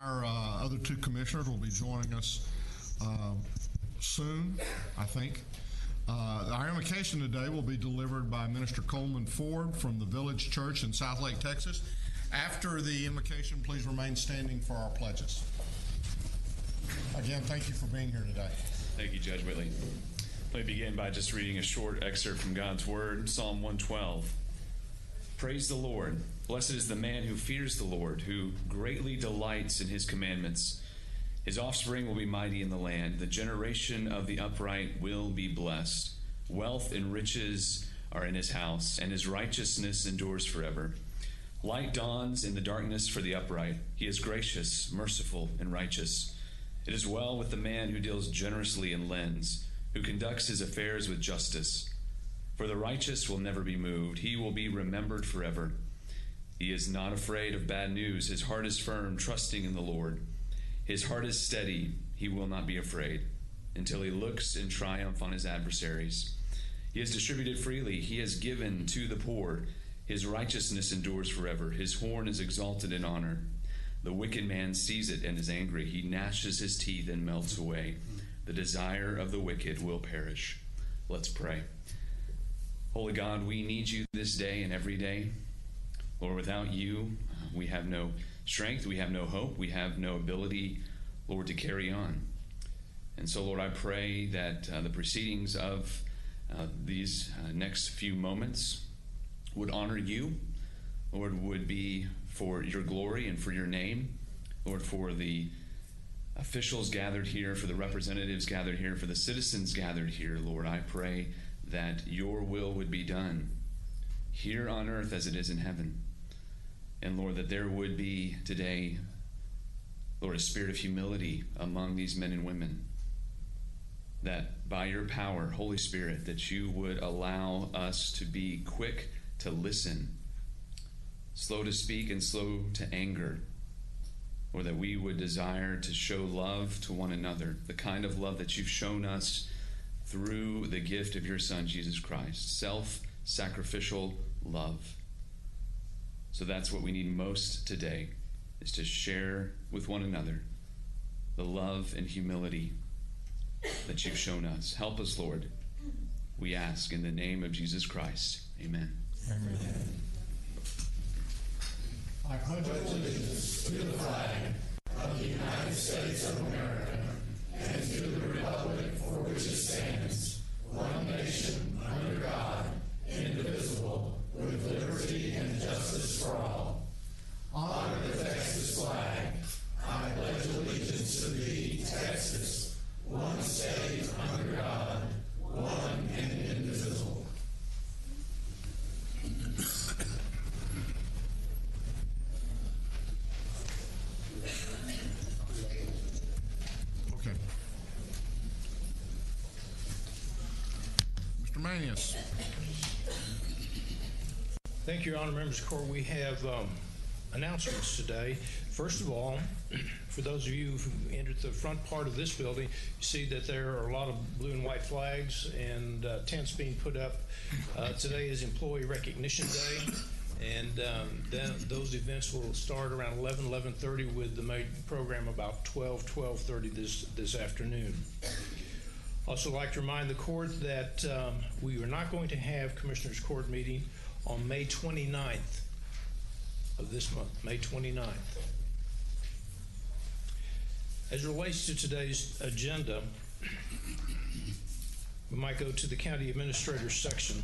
Our uh, other two commissioners will be joining us um, soon, I think. Uh, Our invocation today will be delivered by Minister Coleman Ford from the Village Church in Southlake, Texas. After the invocation, please remain standing for our pledges. Again, thank you for being here today. Thank you, Judge Whitley. Let me begin by just reading a short excerpt from God's Word, Psalm 112. Praise the Lord. Blessed is the man who fears the Lord, who greatly delights in his commandments. His offspring will be mighty in the land. The generation of the upright will be blessed. Wealth and riches are in his house, and his righteousness endures forever. Light dawns in the darkness for the upright. He is gracious, merciful, and righteous. It is well with the man who deals generously and lends, who conducts his affairs with justice. For the righteous will never be moved, he will be remembered forever. He is not afraid of bad news. His heart is firm, trusting in the Lord. His heart is steady, he will not be afraid, until he looks in triumph on his adversaries. He has distributed freely, he has given to the poor. His righteousness endures forever. His horn is exalted in honor. The wicked man sees it and is angry. He gnashes his teeth and melts away. The desire of the wicked will perish. Let's pray. Holy God, we need you this day and every day. Lord, without you, we have no strength, we have no hope, we have no ability, Lord, to carry on. And so, Lord, I pray that uh, the proceedings of uh, these uh, next few moments would honor you, Lord, would be for your glory and for your name, Lord, for the officials gathered here, for the representatives gathered here, for the citizens gathered here, Lord, I pray that your will would be done here on earth as it is in heaven. And Lord, that there would be today, Lord, a spirit of humility among these men and women. That by your power, Holy Spirit, that you would allow us to be quick to listen, slow to speak, and slow to anger. Or that we would desire to show love to one another, the kind of love that you've shown us through the gift of your Son, Jesus Christ. Self sacrificial love. So that's what we need most today is to share with one another the love and humility that you've shown us. Help us, Lord. We ask in the name of Jesus Christ. Amen. Amen. I pledge allegiance to the flag of the United States of America and to the republic for which it stands, one nation, under God, indivisible, with liberty and justice for all. Honor the Texas flag. I pledge allegiance to thee, Texas, one state, under God, one and indivisible. Okay. Mr. Maenius. Thank you, Your Honor, members of the court. We have um, announcements today. First of all, for those of you who entered the front part of this building, you see that there are a lot of blue and white flags and uh, tents being put up. Uh, today is Employee Recognition Day. And um, then those events will start around 11, 11.30 with the main program about 12, 12.30 this, this afternoon. Also like to remind the court that um, we are not going to have Commissioners Court meeting on May 29th of this month, May 29th. As relates to today's agenda, we might go to the county administrator section.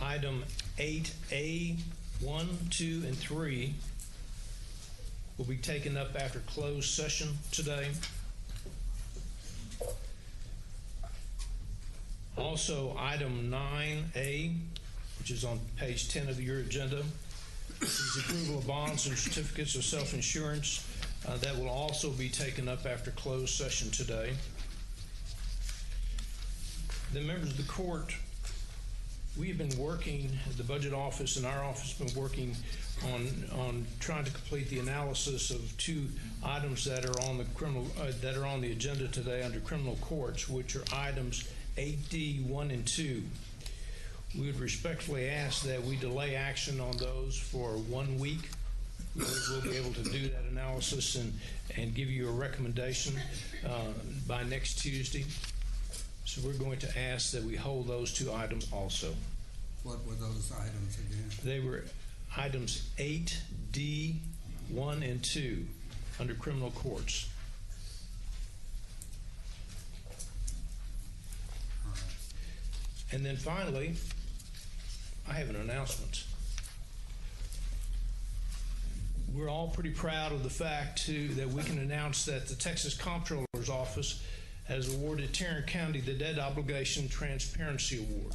Item 8A, 1, 2, and 3 will be taken up after closed session today. Also, item 9A, which is on page 10 of your agenda, is approval of bonds and certificates of self-insurance. Uh, That will also be taken up after closed session today. The members of the court, we have been working, the budget office and our office have been working on, on trying to complete the analysis of two items that are on the criminal, uh, that are on the agenda today under criminal courts, which are items 8D 1 and 2. We would respectfully ask that we delay action on those for one week we'll we'll be able to do that analysis and, and give you a recommendation uh, by next Tuesday. So we're going to ask that we hold those two items also. What were those items again? They were items 8D, 1 and 2, under criminal courts. All right. And then finally, I have an announcement. We're all pretty proud of the fact, too, that we can announce that the Texas Comptroller's Office has awarded Tarrant County the Debt Obligation Transparency Award.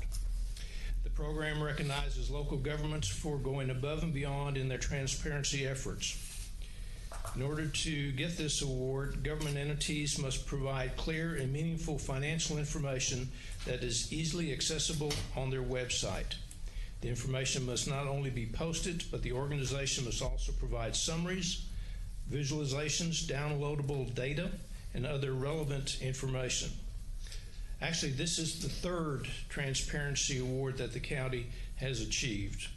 The program recognizes local governments for going above and beyond in their transparency efforts. In order to get this award, government entities must provide clear and meaningful financial information that is easily accessible on their website. The information must not only be posted, but the organization must also provide summaries, visualizations, downloadable data, and other relevant information. Actually, this is the third transparency award that the county has achieved.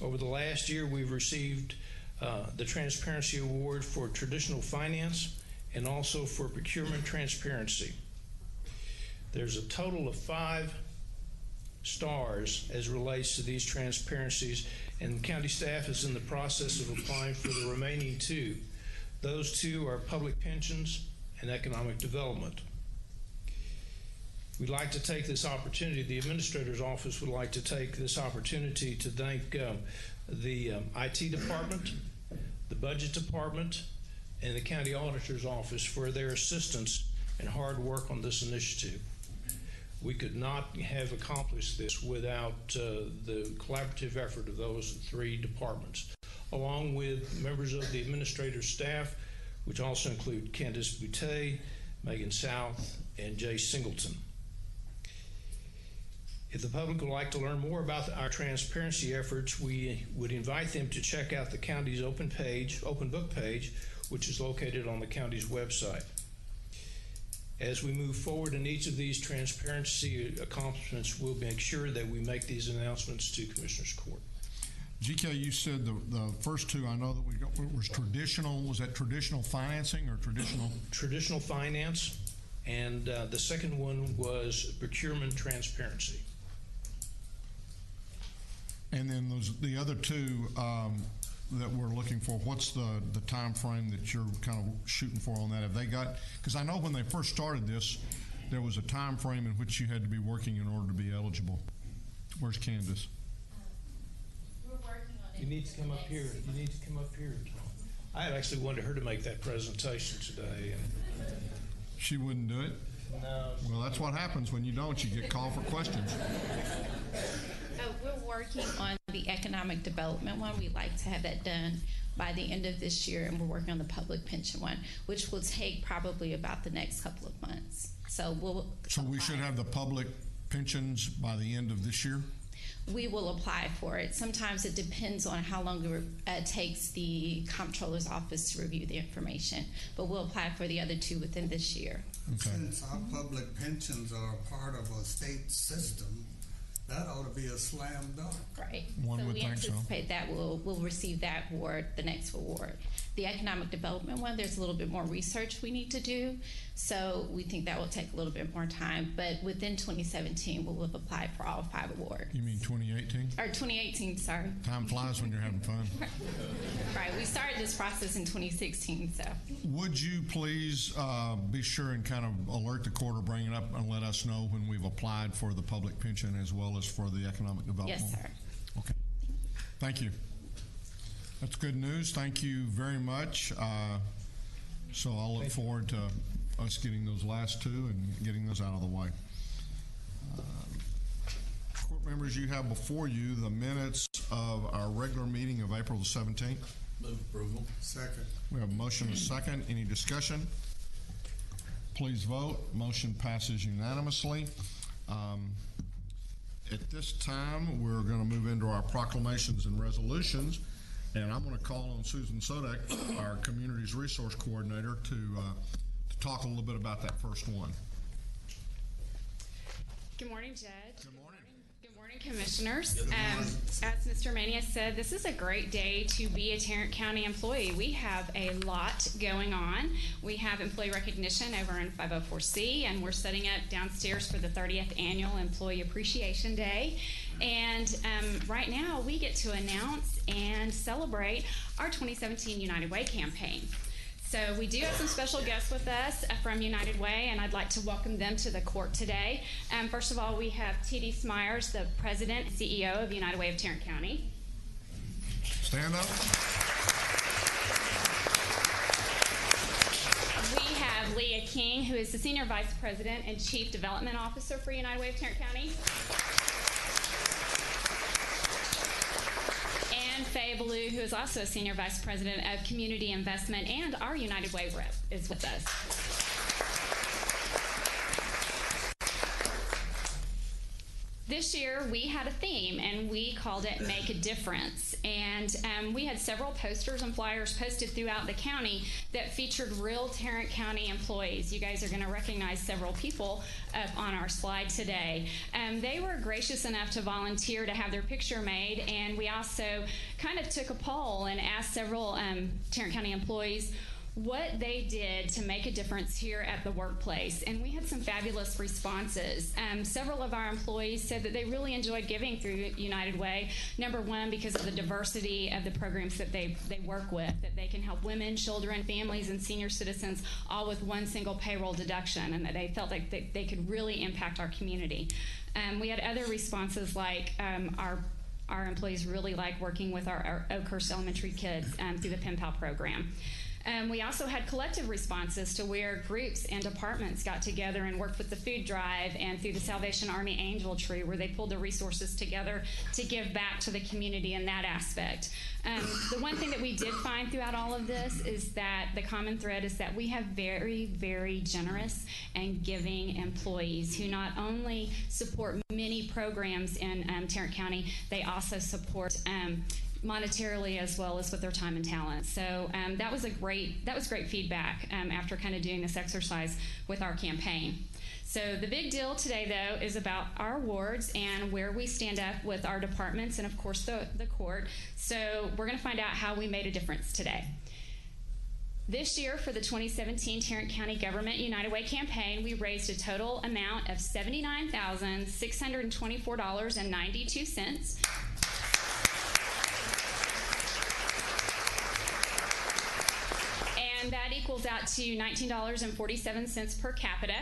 Over the last year, we've received uh, the Transparency Award for Traditional Finance and also for Procurement Transparency. There's a total of five stars as relates to these transparencies, and county staff is in the process of applying for the remaining two. Those two are public pensions and economic development. We'd like to take this opportunity, the administrator's office would like to take this opportunity to thank um, the um, IT department, the budget department, and the county auditor's office for their assistance and hard work on this initiative. We could not have accomplished this without uh, the collaborative effort of those three departments, along with members of the administrative staff, which also include Candice Boutte, Megan South, and Jay Singleton. If the public would like to learn more about our transparency efforts, we would invite them to check out the county's open page, open book page, which is located on the county's website. As we move forward in each of these transparency accomplishments, we'll make sure that we make these announcements to Commissioners Court. GK, you said the, the first two, I know that we got, was traditional, was that traditional financing or traditional? Traditional finance, and uh, the second one was procurement transparency. And then those, the other two, um, that we're looking for, what's the, the time frame that you're kind of shooting for on that? Have they got, because I know when they first started this, there was a time frame in which you had to be working in order to be eligible. Where's Candace? We're working on it. You need to come up here, you need to come up here. I had actually wanted her to make that presentation today, and She wouldn't do it? no, Well, that's what happens when you don't, you get called for questions. Uh, we're working on the economic development one. We'd like to have that done by the end of this year, and we're working on the public pension one, which will take probably about the next couple of months. So we'll. So we should have the public pensions by the end of this year? We will apply for it. Sometimes it depends on how long it uh, takes the comptroller's office to review the information, but we'll apply for the other two within this year. Okay. Since our public pensions are a part of a state system, that ought to be a slam dunk. Right. One so would we think so. anticipate that we'll, we'll receive that award, the next award. The economic development one, there's a little bit more research we need to do. So we think that will take a little bit more time. But within 2017, we'll have applied for all five awards. You mean 2018? Or 2018, sorry. Time flies when you're having fun. Right. We started this process in 2016, so. Would you please uh, be sure and kind of alert the court or bring it up and let us know when we've applied for the public pension as well as for the economic development? Yes, sir. Okay. Thank you. That's good news. Thank you very much. Uh, So I'll look forward to us getting those last two and getting those out of the way. Uh, Court members, you have before you the minutes of our regular meeting of April the 17th. Move approval. Second. We have a motion and a second. Any discussion? Please vote. Motion passes unanimously. Um, At this time, we're going to move into our proclamations and resolutions, and I'm going to call on Susan Sodek, our Communities Resource Coordinator, to, uh, to talk a little bit about that first one. Good morning, Judge. Good morning. Good morning, Morning, Commissioners. Um, as Mr. Maenius said, this is a great day to be a Tarrant County employee. We have a lot going on. We have employee recognition over in 504C, and we're setting up downstairs for the 30th Annual Employee Appreciation Day. And um, right now, we get to announce and celebrate our 2017 United Way campaign. So we do have some special guests with us from United Way, and I'd like to welcome them to the court today. Um, first of all, we have T.D. Smyers, the president and CEO of United Way of Tarrant County. Stand up. We have Leah King, who is the senior vice president and chief development officer for United Way of Tarrant County. Faye Ballou, who is also a senior vice president of community investment and our United Way rep, is with us. This year we had a theme and we called it Make a Difference. And um, we had several posters and flyers posted throughout the county that featured real Tarrant County employees. You guys are going to recognize several people up on our slide today. Um, they were gracious enough to volunteer to have their picture made, and we also kind of took a poll and asked several um, Tarrant County employees what they did to make a difference here at the workplace. And we had some fabulous responses. Um, several of our employees said that they really enjoyed giving through United Way. Number one, because of the diversity of the programs that they, they work with, that they can help women, children, families, and senior citizens all with one single payroll deduction, and that they felt like they, they could really impact our community. Um, we had other responses like um, our our employees really like working with our, our Oakhurst elementary kids um, through the Pen Pal program. Um, we also had collective responses to where groups and departments got together and worked with the food drive and through the Salvation Army Angel Tree, where they pulled the resources together to give back to the community in that aspect. Um, the one thing that we did find throughout all of this is that the common thread is that we have very, very generous and giving employees who not only support many programs in um, Tarrant County, they also support um, monetarily as well as with their time and talent. So um, that was a great that was great feedback um, after kind of doing this exercise with our campaign. So the big deal today, though, is about our awards and where we stand up with our departments and, of course, the, the court. So we're going to find out how we made a difference today. This year, for the 2017 Tarrant County Government United Way campaign, we raised a total amount of $79,624.92. and that equals out to $19.47 per capita.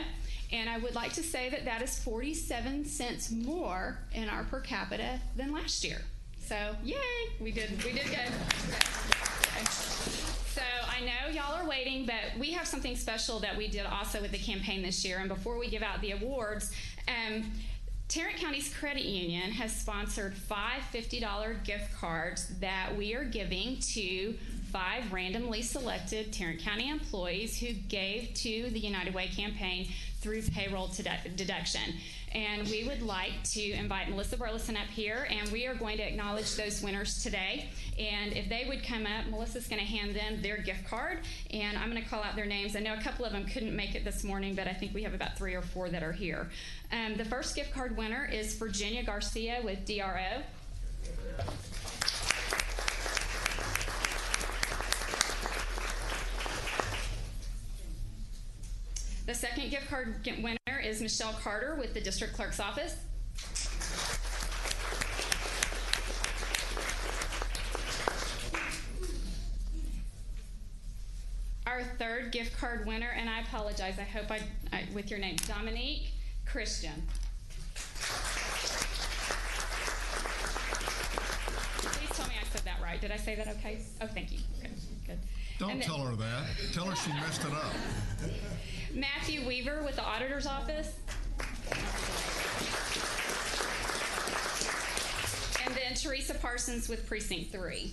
And I would like to say that that is 47 cents more in our per capita than last year. So, yay, we did we did good. So I know y'all are waiting, but we have something special that we did also with the campaign this year. And before we give out the awards, um, Tarrant County's credit union has sponsored five $50 gift cards that we are giving to five randomly selected Tarrant County employees who gave to the United Way campaign through payroll deduction. And we would like to invite Melissa Burleson up here, and we are going to acknowledge those winners today. And if they would come up, Melissa's going to hand them their gift card, and I'm going to call out their names. I know a couple of them couldn't make it this morning, but I think we have about three or four that are here. Um, the first gift card winner is Virginia Garcia with DRO. The second gift card winner is Michelle Carter with the District Clerk's Office. Our third gift card winner, and I apologize, I hope I, I with your name, Dominique Christian. Please tell me I said that right. Did I say that okay? Oh, thank you. Good, good. Don't then- tell her that. Tell her she messed it up. Matthew Weaver with the auditor's office. And then Teresa Parsons with precinct three.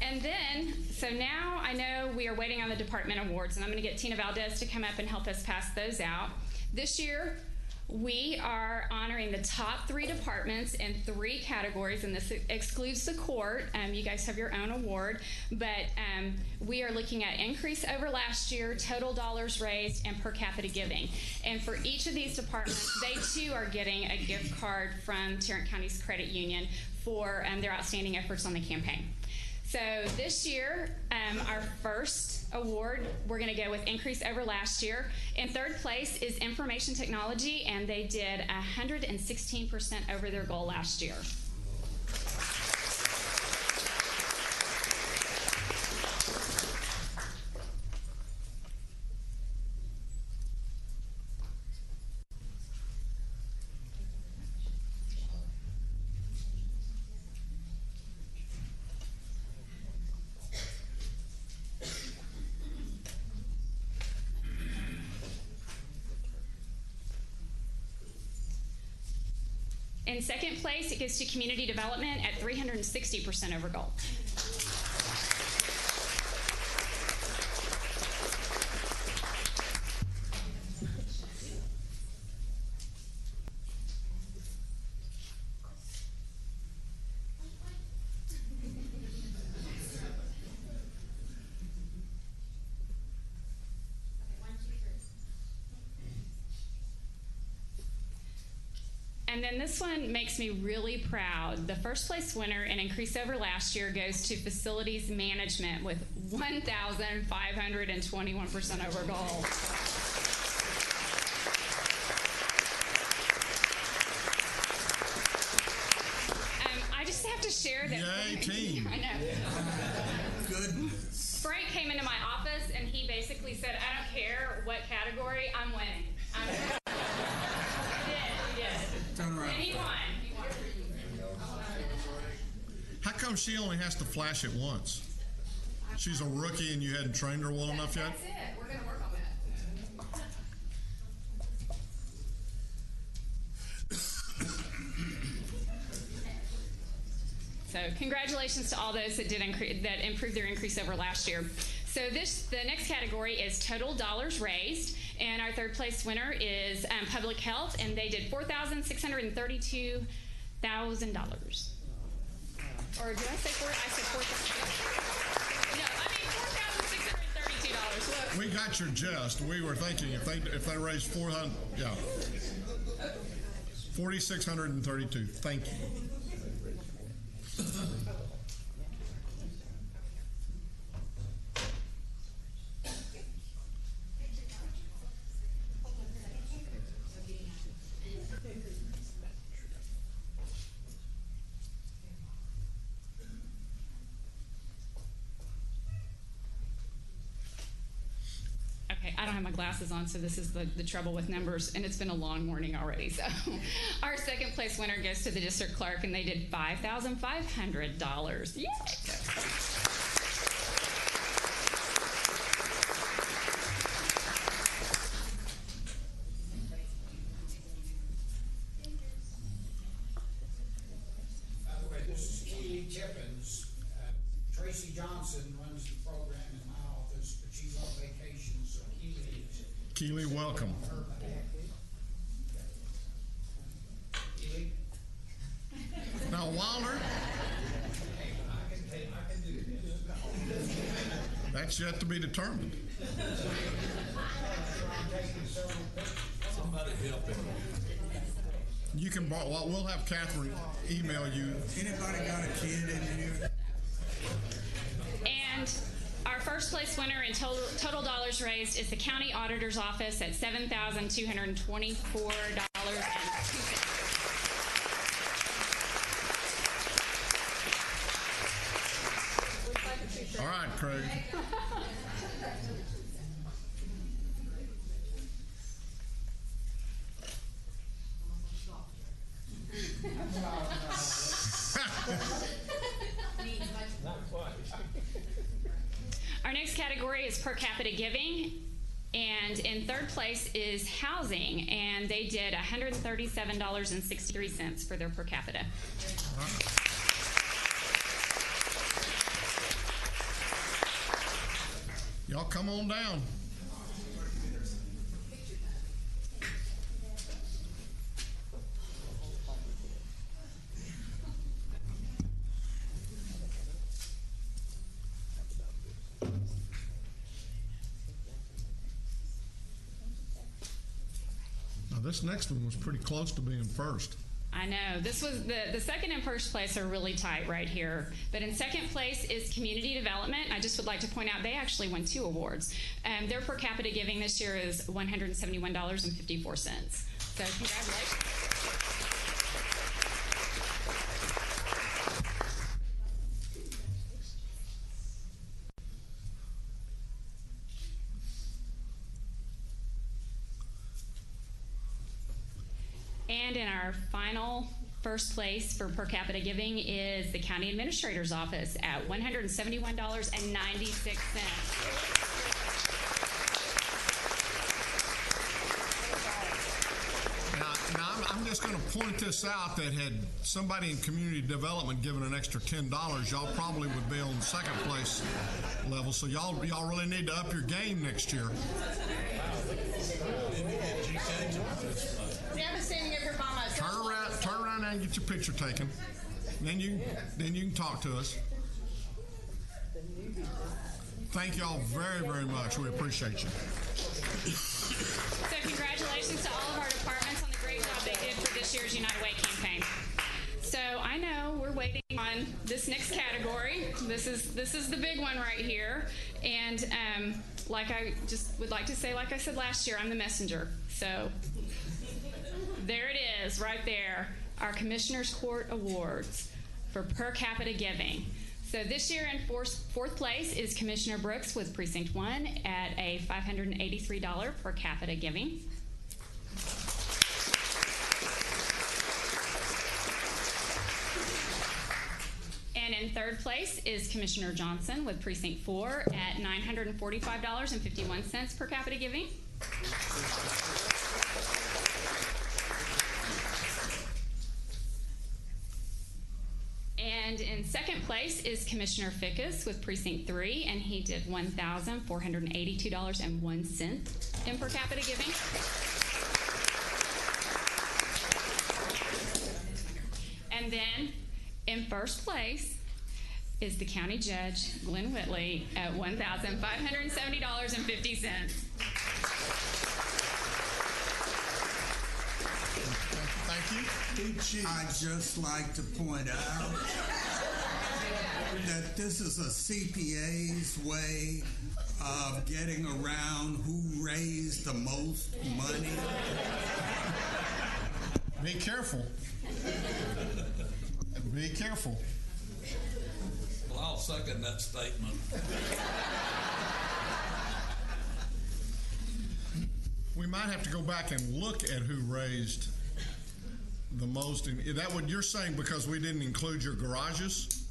And then, so now I know we are waiting on the department awards, and I'm going to get Tina Valdez to come up and help us pass those out. This year, we are honoring the top three departments in three categories, and this excludes the court. Um, you guys have your own award, but um, we are looking at increase over last year, total dollars raised, and per capita giving. And for each of these departments, they too are getting a gift card from Tarrant County's credit union for um, their outstanding efforts on the campaign. So this year, um, our first award, we're going to go with increase over last year. In third place is information technology, and they did 116% over their goal last year. In second place, it goes to community development at 360% over goal. And this one makes me really proud. The first place winner and increase over last year goes to facilities management with 1,521% over goal. Um, I just have to share that. Yay, team. I know. Goodness. Frank came into my office and he basically said, I don't care what category, I'm winning. I'm winning. he did, he did. Turn around. And he won. He won. How come she only has to flash it once? She's a rookie and you hadn't trained her well enough yet? That's it. We're going to work on that. So congratulations to all those that did incre- that improved their increase over last year. So this the next category is total dollars raised, and our third place winner is um, public health, and they did four thousand six hundred and thirty-two thousand dollars. Or did I say four? I said four thousand. No, I mean four thousand six hundred thirty-two dollars. We got your jest. We were thinking if they if they raised four hundred, yeah, forty six hundred and thirty two. Thank you. Okay, I don't have my on, so this is the, the trouble with numbers, and it's been a long morning already. So, our second place winner goes to the district clerk, and they did five thousand five hundred dollars. Yay! By the way, this is Keely Tippins. Uh, Tracy Johnson runs the program in my office, but she's on vacation, so Keely is Keely, welcome. on her behalf. Keely, Now Wilder, I can take, I can do this. that's yet to be determined. You can borrow. Well, we'll have Catherine email you. Anybody got a kid in here? And our first place winner in total, total dollars raised is the county auditor's office at seven thousand two hundred twenty-four dollars and two cents. All right, Craig. Our next category is per capita giving. And in is housing, and they did $137.63 for their per capita. Y'all come on down. This next one was pretty close to being first. I know. This was the, the second and first place are really tight right here. But in second place is community development. I just would like to point out they actually won two awards. Um, their per capita giving this year is $171.54. So congratulations. And in our final first place for per capita giving is the county administrator's office at $171.96. Now, now I'm, I'm just going to point this out that had somebody in community development given an extra ten dollars, y'all probably would be on the second place level. So y'all y'all really need to up your game next year. We have a around and get your picture taken. Then you then you can talk to us. Thank y'all very very much. We appreciate you. So congratulations to all of our departments on the great job they did for this year's United Way campaign. So I know we're waiting on this next category. This is this is the big one right here. And um, like I just would like to say, like I said last year, I'm the messenger. So there it is, right there. Our Commissioners Court Awards for per capita giving. So this year in fourth, fourth place is Commissioner Brooks with Precinct 1 at a $583 per capita giving. And in third place is Commissioner Johnson with Precinct 4 at $945.51 per capita giving. And in second place is Commissioner Fickes with Precinct 3, and he did $1,482.01 in per capita giving. And then in first place is the county judge, Glen Whitley, at $1,570.50. Thank you. I'd just like to point out that this is a CPA's way of getting around who raised the most money. Be careful. Be careful. Well, I'll second that statement. We might have to go back and look at who raised the most. And that what you're saying because we didn't include your garages?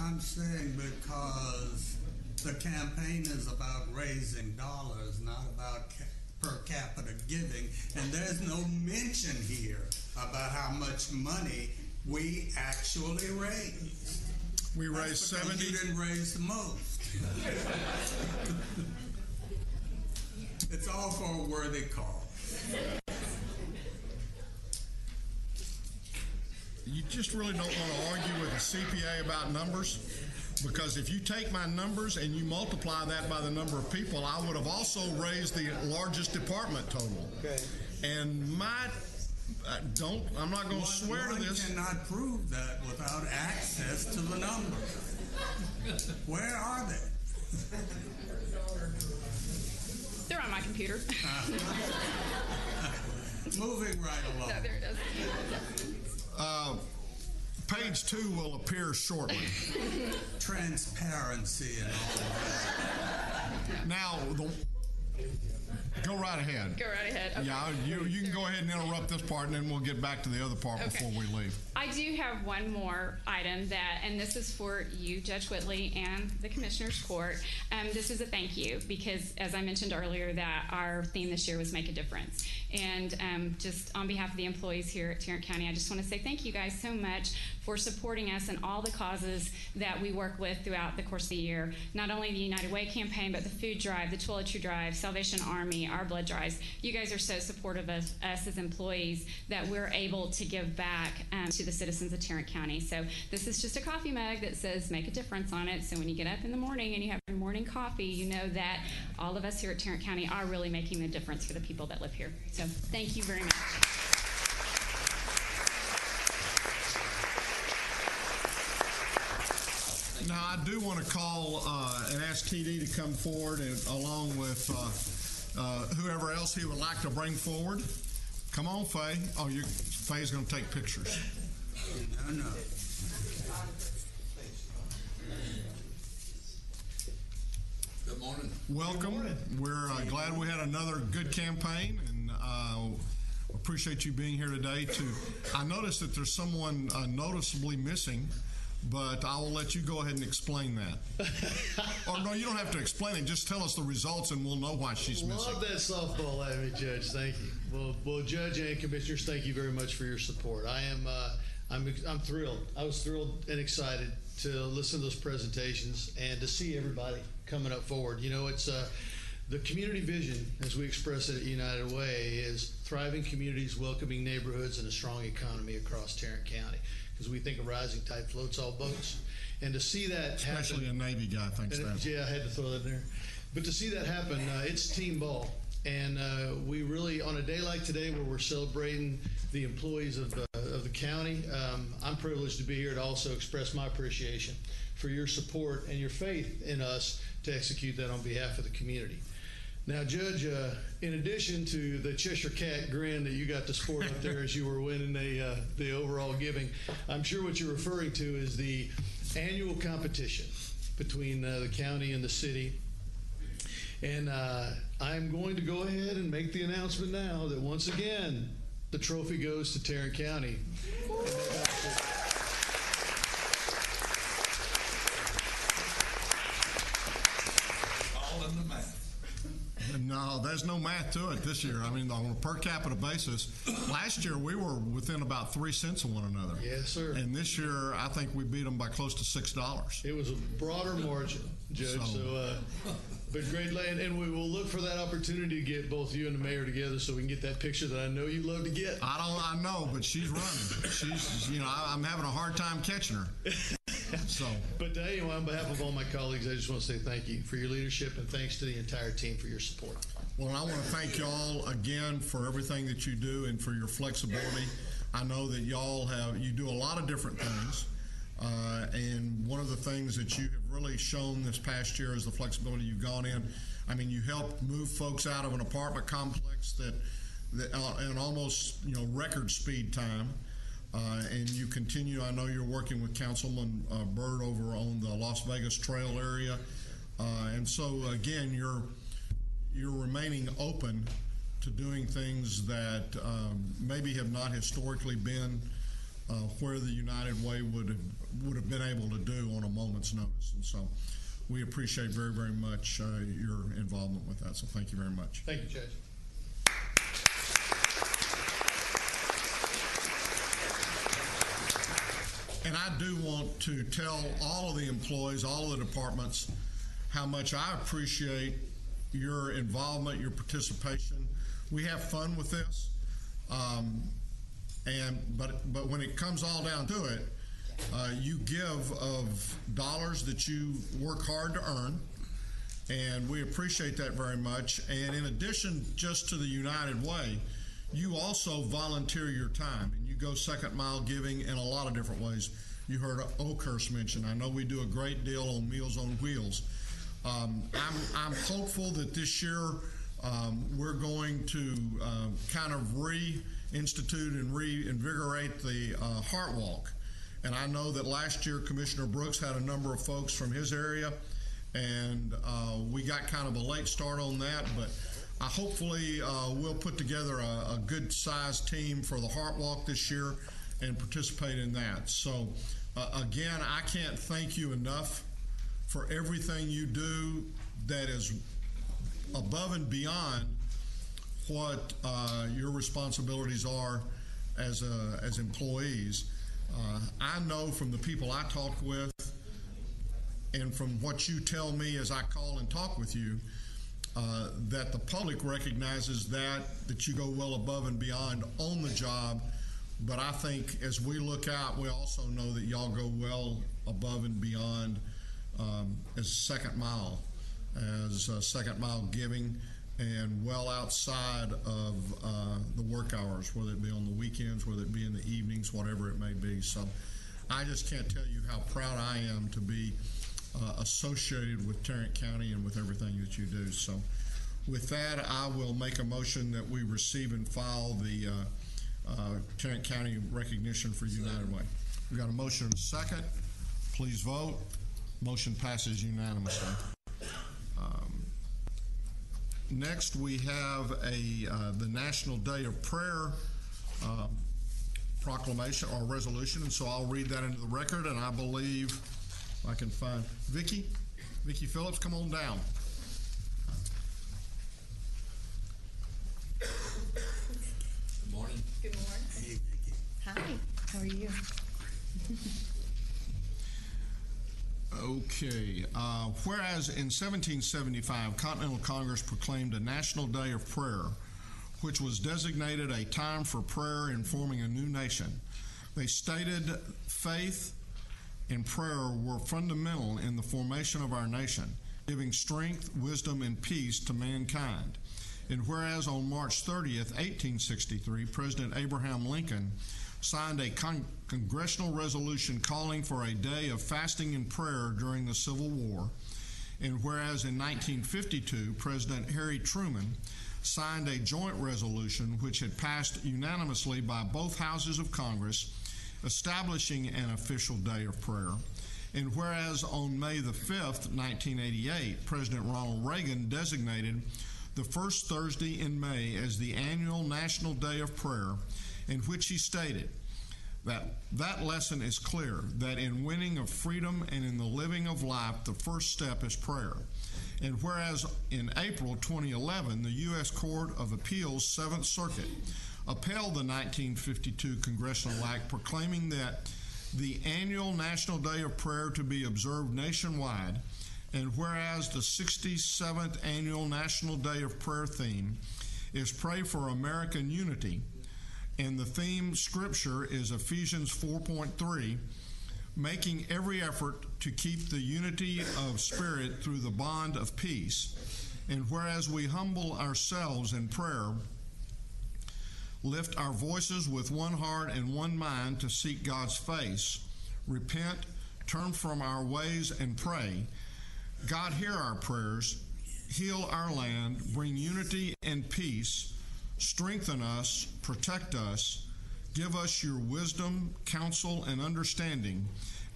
I'm saying because the campaign is about raising dollars, not about ca- per capita giving. And there's no mention here about how much money we actually raised. We raised seventy. You didn't raise the most. it's all for a worthy cause. You just really don't want to argue with a CPA about numbers because if you take my numbers and you multiply that by the number of people, I would have also raised the largest department total. Okay. And my uh, don't I'm not going to swear to this. one this. cannot prove that without access to the numbers. Where are they? They're on my computer. Moving right along. So there it is. Uh, page two will appear shortly. Transparency and all. Now, the, go right ahead. Go right ahead. Okay. Yeah, you, you can go ahead and interrupt this part, and then we'll get back to the other part Okay. before we leave. I do have one more item that, and this is for you, Judge Whitley, and the Commissioners Court. Um, this is a thank you because, as I mentioned earlier, that our theme this year was Make a Difference. And um, just on behalf of the employees here at Tarrant County, I just want to say thank you guys so much for supporting us in all the causes that we work with throughout the course of the year. Not only the United Way campaign, but the food drive, the Toiletry Drive, Salvation Army, Our blood drives. You guys are so supportive of us as employees that we're able to give back um, to the citizens of Tarrant County. So this is just a coffee mug that says "Make a Difference" on it. So when you get up in the morning and you have your morning coffee, you know that all of us here at Tarrant County are really making the difference for the people that live here. So thank you very much. Now, I do want to call uh, and ask TD to come forward and along with uh, uh, whoever else he would like to bring forward. Come on, Faye. Oh, you, Faye's going to take pictures. No, no. Good morning. Welcome. We're uh, glad we had another good campaign and uh, appreciate you being here today. To I noticed that there's someone uh, noticeably missing, but I will let you go ahead and explain that. or no, you don't have to explain it. Just tell us the results and we'll know why she's missing. Love that softball Judge. Thank you. Well, well, Judge and Commissioners, thank you very much for your support. I am, uh, I'm, I'm thrilled. I was thrilled and excited to listen to those presentations and to see everybody coming up forward. You know, it's uh, the community vision, as we express it at United Way, is thriving communities, welcoming neighborhoods, and a strong economy across Tarrant County. Because we think a rising tide floats all boats, and to see that happen, Especially a Navy guy thinks and, that. Yeah, I had to throw that in there. But to see that happen, uh, it's team ball. And uh, we really, on a day like today where we're celebrating the employees of, uh, of the county, um, I'm privileged to be here to also express my appreciation for your support and your faith in us to execute that on behalf of the community. Now, Judge, uh, in addition to the Cheshire Cat grin that you got to sport up there as you were winning the, uh, the overall giving, I'm sure what you're referring to is the annual competition between uh, the county and the city. And uh, I'm going to go ahead and make the announcement now that once again, the trophy goes to Tarrant County. All in the math. No, there's no math to it this year. I mean, on a per capita basis, last year we were within about three cents of one another. Yes, sir. And this year, I think we beat them by close to six dollars. It was a broader margin, Judge. So- So, uh, but great land, and we will look for that opportunity to get both you and the mayor together so we can get that picture that I know you love to get. I don't, I know, but she's running. She's, you know, I, I'm having a hard time catching her. So, But anyway, on behalf of all my colleagues, I just want to say thank you for your leadership and thanks to the entire team for your support. well, I want to thank y'all again for everything that you do and for your flexibility. I know that y'all have, you do a lot of different things. Uh, and one of the things that you have really shown this past year is the flexibility you've gone in. I mean, you helped move folks out of an apartment complex that, that uh, in almost you know record speed time. Uh, and you continue. I know you're working with Councilman uh, Byrd over on the Las Vegas Trail area, uh, and so again, you're you're remaining open to doing things that um, maybe have not historically been uh, where the United Way would have, would have been able to do on a moment's notice. And so we appreciate very, very much uh, your involvement with that. So thank you very much. Thank you, Judge. And I do want to tell all of the employees, all of the departments, how much I appreciate your involvement, your participation. We have fun with this, um, and but but when it comes all down to it, uh, you give of dollars that you work hard to earn, and we appreciate that very much. And in addition, just to the United Way, you also volunteer your time and you go second mile giving in a lot of different ways. You heard Oakhurst mention. I know we do a great deal on Meals on Wheels. Um, I'm, I'm hopeful that this year um, we're going to um, kind of reinstitute and reinvigorate the uh, Heart Walk. And I know that last year Commissioner Brooks had a number of folks from his area, and uh, we got kind of a late start on that, but I hopefully uh, we'll put together a, a good sized team for the Heart Walk this year and participate in that. So, uh, again, I can't thank you enough for everything you do that is above and beyond what uh, your responsibilities are as, uh, as employees. Uh, I know from the people I talk with and from what you tell me as I call and talk with you uh, that the public recognizes that, that you go well above and beyond on the job. But I think as we look out, we also know that y'all go well above and beyond um, as second mile, as uh, second mile giving, and well outside of uh, the work hours, whether it be on the weekends, whether it be in the evenings, whatever it may be. So I just can't tell you how proud I am to be uh, associated with Tarrant County and with everything that you do. So with that, I will make a motion that we receive and file the uh, uh, Tarrant County recognition for United Way. We've got a motion and a second. Please vote. Motion passes unanimously. Um, Next, we have a, uh, the National Day of Prayer um, proclamation or resolution, and so I'll read that into the record, and I believe I can find, Vicky? Vicky Phillips, come on down. Good morning. Good morning. Hey, Vicki. Hi, how are you? Okay. Uh, whereas in 1775, Continental Congress proclaimed a National Day of Prayer, which was designated a time for prayer in forming a new nation. They stated faith and prayer were fundamental in the formation of our nation, giving strength, wisdom, and peace to mankind. And whereas on March 30th, 1863, President Abraham Lincoln signed a con- congressional resolution calling for a day of fasting and prayer during the Civil War. And whereas in 1952, President Harry Truman signed a joint resolution which had passed unanimously by both houses of Congress establishing an official day of prayer. And whereas on May the 5th, 1988, President Ronald Reagan designated the first Thursday in May as the annual National Day of Prayer, in which he stated that that lesson is clear that in winning of freedom and in the living of life, the first step is prayer. And whereas in April 2011, the U.S. Court of Appeals Seventh Circuit upheld the 1952 Congressional Act proclaiming that the annual National Day of Prayer to be observed nationwide, and whereas the 67th Annual National Day of Prayer theme is Pray for American Unity, and the theme scripture is Ephesians 4.3, making every effort to keep the unity of spirit through the bond of peace. And whereas we humble ourselves in prayer, lift our voices with one heart and one mind to seek God's face, repent, turn from our ways, and pray. God, hear our prayers, heal our land, bring unity and peace, strengthen us, protect us, give us your wisdom, counsel, and understanding,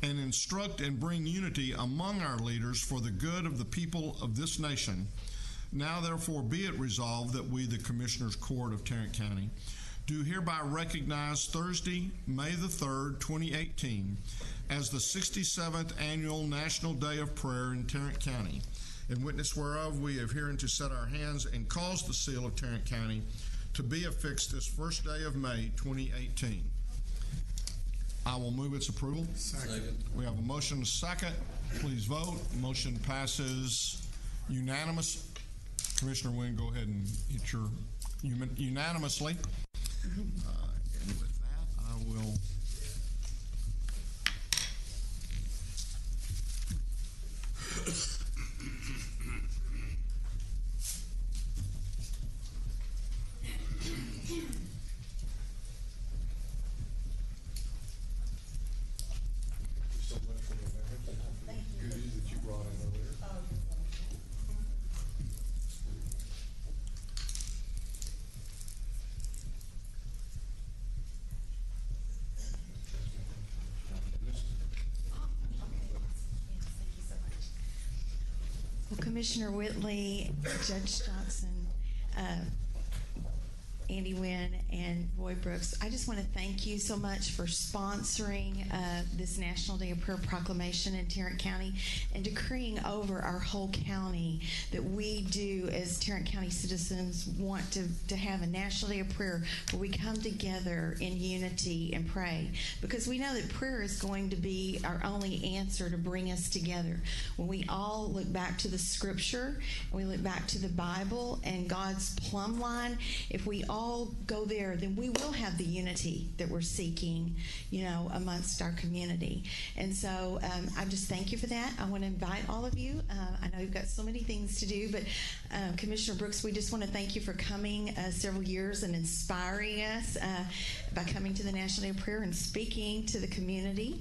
and instruct and bring unity among our leaders for the good of the people of this nation. Now, therefore, be it resolved that we, the Commissioners Court of Tarrant County, do hereby recognize Thursday, May the 3rd, 2018, as the 67th Annual National Day of Prayer in Tarrant County. In witness whereof, we have hereunto set our hands and cause the seal of Tarrant County to be affixed this first day of May 2018. I will move its approval. Second. We have a motion second. Please vote. Motion passes unanimous. Commissioner Nguyen, go ahead and hit your unanimously. Uh, and with that, I will. Goodies that you brought in earlier. Well, Commissioner Whitley, Judge Johnson, uh, Andy Nguyen and Roy Brooks, I just want to thank you so much for sponsoring uh, this National Day of Prayer proclamation in Tarrant County and decreeing over our whole county that we do, as Tarrant County citizens, want to, to have a National Day of Prayer where we come together in unity and pray. Because we know that prayer is going to be our only answer to bring us together. When we all look back to the scripture we look back to the Bible and God's plumb line, if we all go there, then we will have the unity that we're seeking, you know, amongst our community. And so um, I just thank you for that. I want to invite all of you. Uh, I know you've got so many things to do, but uh, Commissioner Brooks, we just want to thank you for coming uh, several years and inspiring us uh, by coming to the National Day of Prayer and speaking to the community.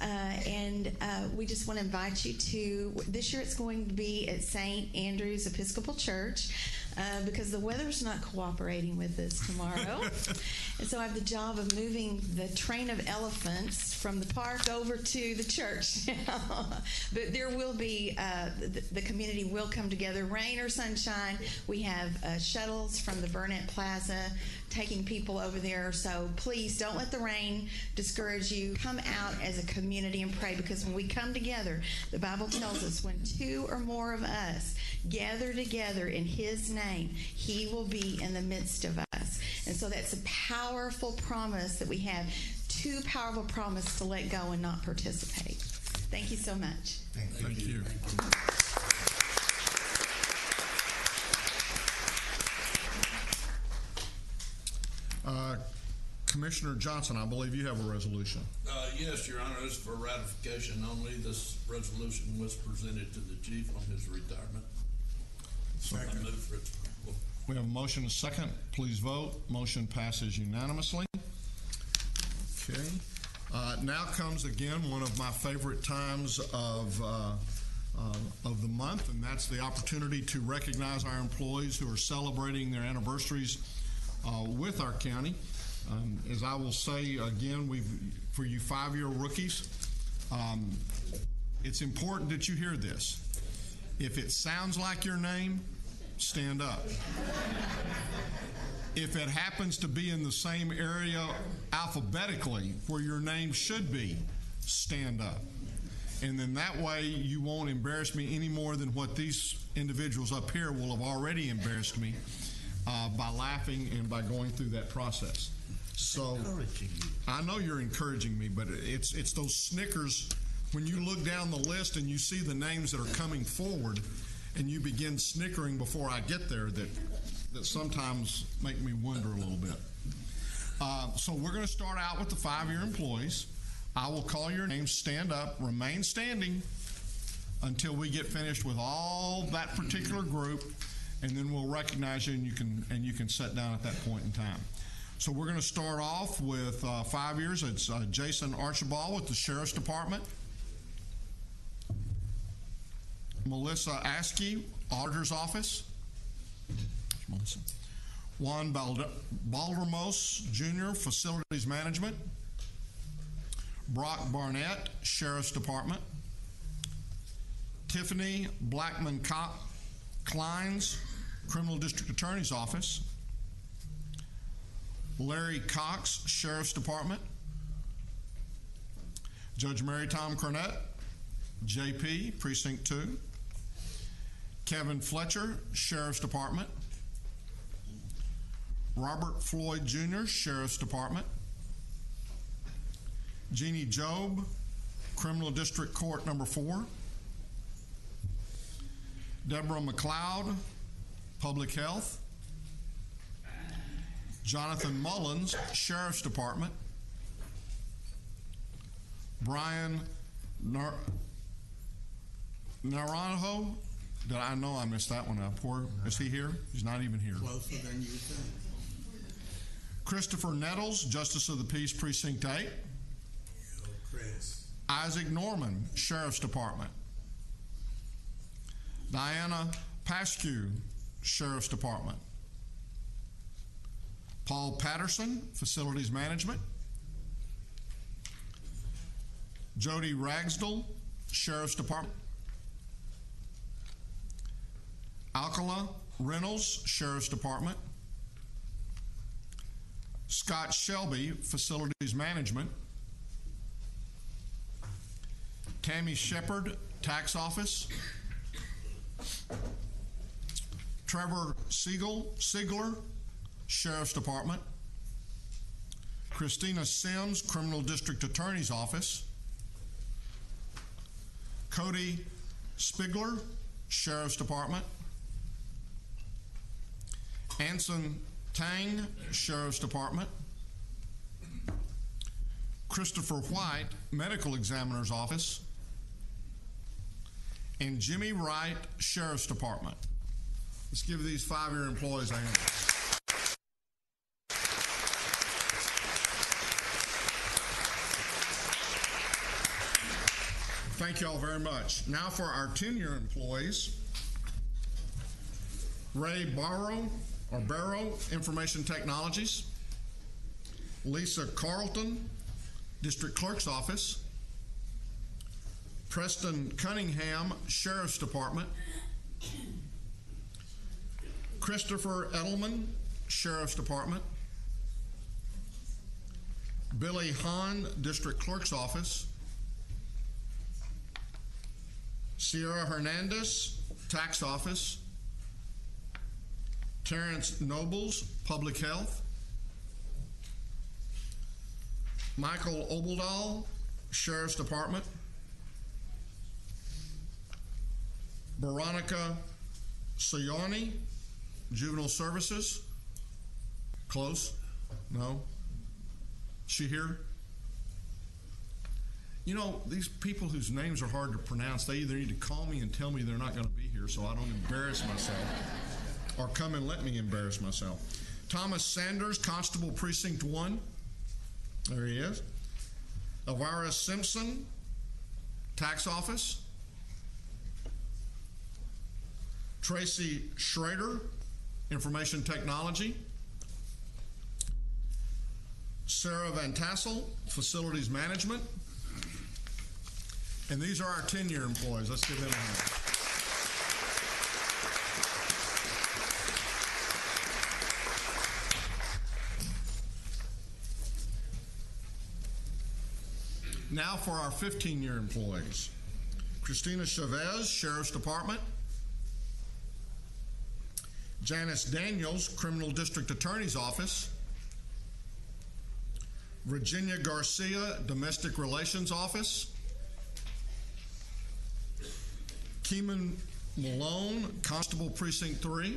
Uh, and uh, we just want to invite you to this year it's going to be at St. Andrew's Episcopal Church uh, because the weather's not cooperating with us tomorrow. and so I have the job of moving the train of elephants from the park over to the church. but there will be, uh, the, the, community will come together, rain or sunshine. We have uh, shuttles from the Burnett Plaza taking people over there. So please don't let the rain discourage you. Come out as a community and pray because when we come together, the Bible tells us when two or more of us gather together in His name, He will be in the midst of us. And so that's a powerful promise that we have. Too powerful promise to let go and not participate. Thank you so much. Thank, Thank you. you. Thank you. Uh, Commissioner Johnson, I believe you have a resolution. Uh, yes, Your Honor, this is for ratification only. This resolution was presented to the chief on his retirement. Second. We have a motion and a second. Please vote. Motion passes unanimously. Okay. Uh, now comes again one of my favorite times of uh, uh, of the month, and that's the opportunity to recognize our employees who are celebrating their anniversaries uh, with our county. Um, as I will say again, we've for you five-year rookies, um, it's important that you hear this. If it sounds like your name, stand up. if it happens to be in the same area alphabetically where your name should be, stand up. And then that way you won't embarrass me any more than what these individuals up here will have already embarrassed me uh, by laughing and by going through that process. So I know you're encouraging me, but it's it's those Snickers when you look down the list and you see the names that are coming forward, and you begin snickering before I get there that that sometimes make me wonder a little bit. Uh, so we're going to start out with the five-year employees. I will call your name, stand up, remain standing until we get finished with all that particular group and then we'll recognize you and you can and you can sit down at that point in time. So we're going to start off with uh, five years. It's uh, Jason Archibald with the Sheriff's Department. Melissa Askey, Auditor's Office. Melissa. Juan Baldermos Jr., Facilities Management. Brock Barnett, Sheriff's Department. Tiffany Blackman Cop Kleins, Criminal District Attorney's Office. Larry Cox, Sheriff's Department. Judge Mary Tom Cornett, JP, Precinct 2. Kevin Fletcher, Sheriff's Department. Robert Floyd Jr., Sheriff's Department. Jeannie Job, Criminal District Court number 4. Deborah McLeod, Public Health. Jonathan Mullins, Sheriff's Department. Brian Nar- Naranjo, did I know I missed that one up? Poor, is he here? He's not even here. Closer than you think. Christopher Nettles, Justice of the Peace, Precinct 8. Yo, Chris. Isaac Norman, Sheriff's Department. Diana Pascu, Sheriff's Department. Paul Patterson, Facilities Management. Jody Ragsdale, Sheriff's Department. Alcala Reynolds, Sheriff's Department. Scott Shelby, Facilities Management. Tammy Shepard, Tax Office. Trevor Siegel, Siegler, Sheriff's Department. Christina Sims, Criminal District Attorney's Office. Cody Spigler, Sheriff's Department. Anson Tang, Sheriff's Department. Christopher White, Medical Examiner's Office. And Jimmy Wright, Sheriff's Department. Let's give these five-year employees a hand. Thank you all very much. Now for our 10-year employees. Ray Barrow, or Barrow, Information Technologies. Lisa Carlton, District Clerk's Office. Preston Cunningham, Sheriff's Department. Christopher Edelman, Sheriff's Department. Billy Hahn, District Clerk's Office. Sierra Hernandez, Tax Office. Terrence Nobles, Public Health. Michael Obeldahl, Sheriff's Department. Veronica Sayani, Juvenile Services. Close? No? She here? You know, these people whose names are hard to pronounce, they either need to call me and tell me they're not going to be here so I don't embarrass myself, or come and let me embarrass myself. Thomas Sanders, Constable Precinct 1. There he is. Elvira Simpson, Tax Office. Tracy Schrader, Information Technology. Sarah Van Tassel, Facilities Management. And these are our 10 year employees. Let's give them a hand. Now for our 15 year employees Christina Chavez, Sheriff's Department. Janice Daniels, Criminal District Attorney's Office. Virginia Garcia, Domestic Relations Office. Keeman Malone, Constable Precinct 3.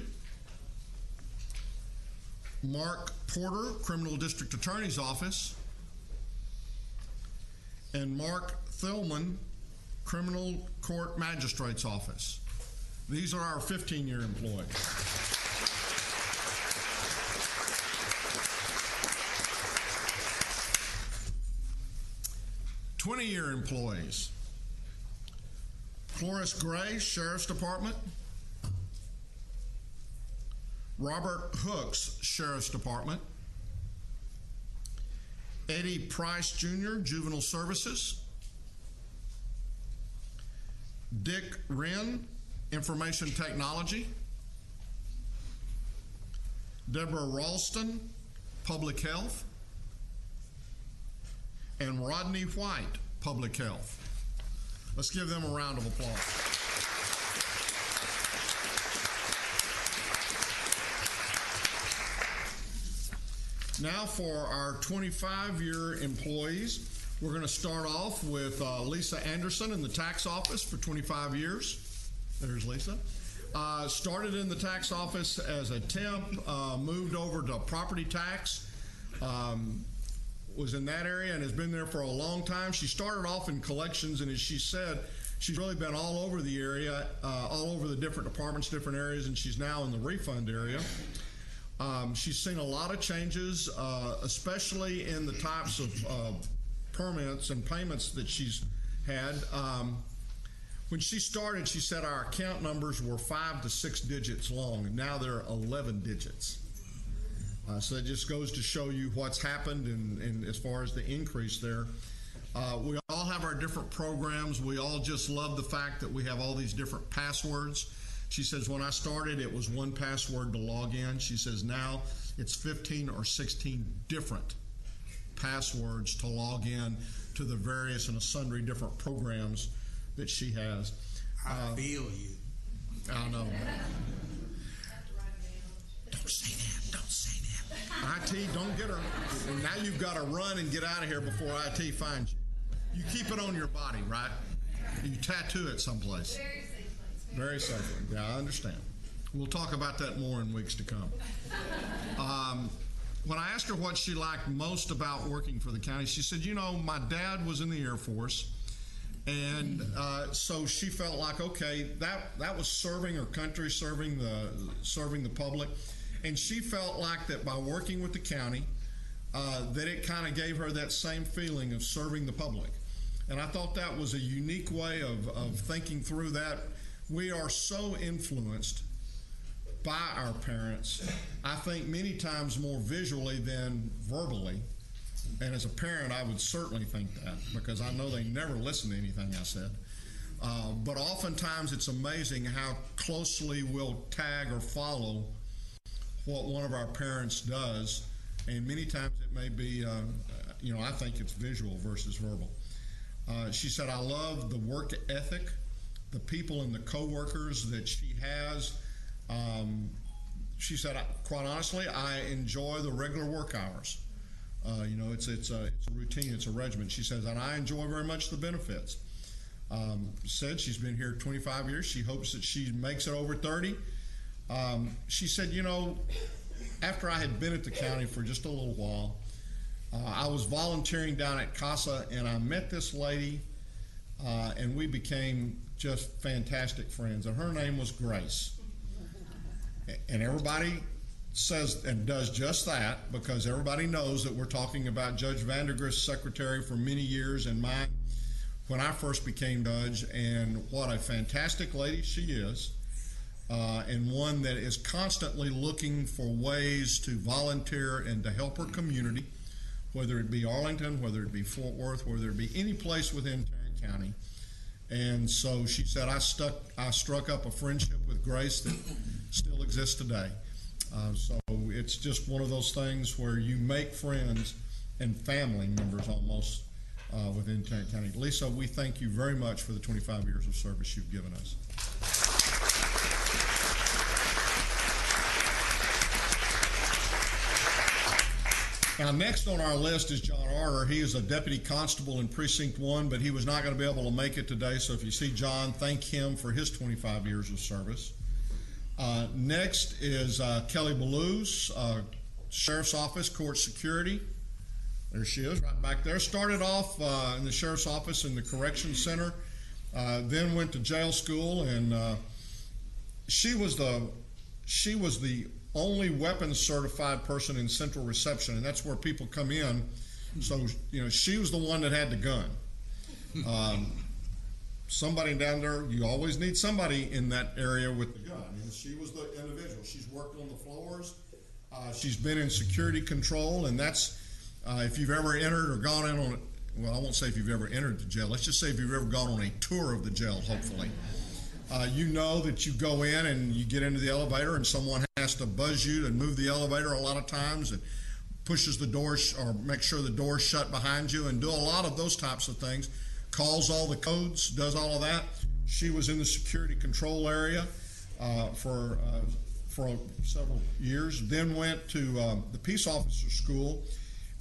Mark Porter, Criminal District Attorney's Office. And Mark Thilman, Criminal Court Magistrate's Office. These are our 15 year employees. Twenty-year employees. Cloris Gray, Sheriff's Department. Robert Hooks, Sheriff's Department. Eddie Price Jr., Juvenile Services. Dick Wren, Information Technology. Deborah Ralston, Public Health. And Rodney White, Public Health. Let's give them a round of applause. Now for our 25-year employees, we're going to start off with uh, Lisa Anderson in the tax office for 25 years. There's Lisa. Uh, started in the tax office as a temp, uh, moved over to property tax, um, was in that area and has been there for a long time. She started off in collections, and as she said, she's really been all over the area, uh, all over the different departments, different areas, and she's now in the refund area. Um, she's seen a lot of changes, uh, especially in the types of uh, permits and payments that she's had. Um, when she started, she said our account numbers were five to six digits long, and now they're 11 digits. Uh, so that just goes to show you what's happened and, and as far as the increase there. Uh, we all have our different programs. We all just love the fact that we have all these different passwords. She says, when I started, it was one password to log in. She says, now it's 15 or 16 different passwords to log in to the various and sundry different programs that she has. I uh, feel you. I know. Don't say that. Don't say that. IT, don't get her. Now you've got to run and get out of here before IT finds you. You keep it on your body, right? You tattoo it someplace. Very safely. Yeah, I understand. We'll talk about that more in weeks to come. Um, when I asked her what she liked most about working for the county, she said, You know, my dad was in the Air Force. And uh, so she felt like, okay, that, that was serving her country, serving the, serving the public. And she felt like that by working with the county, uh, that it kind of gave her that same feeling of serving the public. And I thought that was a unique way of, of thinking through that. We are so influenced by our parents, I think many times more visually than verbally. And as a parent, I would certainly think that because I know they never listen to anything I said. Uh, but oftentimes it's amazing how closely we'll tag or follow what one of our parents does. And many times it may be, uh, you know, I think it's visual versus verbal. Uh, she said, I love the work ethic, the people and the coworkers that she has. Um, she said, quite honestly, I enjoy the regular work hours. Uh, you know, it's it's a, it's a routine, it's a regimen. She says, and I enjoy very much the benefits. Um, said she's been here 25 years. She hopes that she makes it over 30. Um, she said, you know, after I had been at the county for just a little while, uh, I was volunteering down at CASA, and I met this lady, uh, and we became just fantastic friends. And her name was Grace. And everybody says and does just that because everybody knows that we're talking about Judge Vandergriff's secretary for many years and mine when I first became judge, and what a fantastic lady she is, uh, and one that is constantly looking for ways to volunteer and to help her community, whether it be Arlington, whether it be Fort Worth, whether it be any place within Tarrant County. And so she said, I stuck, I struck up a friendship with Grace that still exists today. Uh, so it's just one of those things where you make friends and family members almost uh, within Tarrant County. Lisa, we thank you very much for the 25 years of service you've given us. Now, next on our list is John Arter. He is a deputy constable in Precinct 1, but he was not going to be able to make it today. So if you see John, thank him for his 25 years of service. Uh, next is uh, Kelly Ballous, uh, Sheriff's Office, Court Security. There she is, right back there. Started off uh, in the Sheriff's Office in the Correction Center, uh, then went to jail school, and uh, she was the she was the only weapons certified person in Central Reception, and that's where people come in. So you know, she was the one that had the gun. Um, somebody down there, you always need somebody in that area with the gun. And she was the individual. She's worked on the floors. Uh, she's been in security control, and that's uh, if you've ever entered or gone in on. Well, I won't say if you've ever entered the jail. Let's just say if you've ever gone on a tour of the jail. Hopefully, uh, you know that you go in and you get into the elevator, and someone has to buzz you and move the elevator a lot of times, and pushes the doors or make sure the doors shut behind you, and do a lot of those types of things calls all the codes, does all of that. She was in the security control area uh, for uh, for several years. Then went to um, the peace officer school,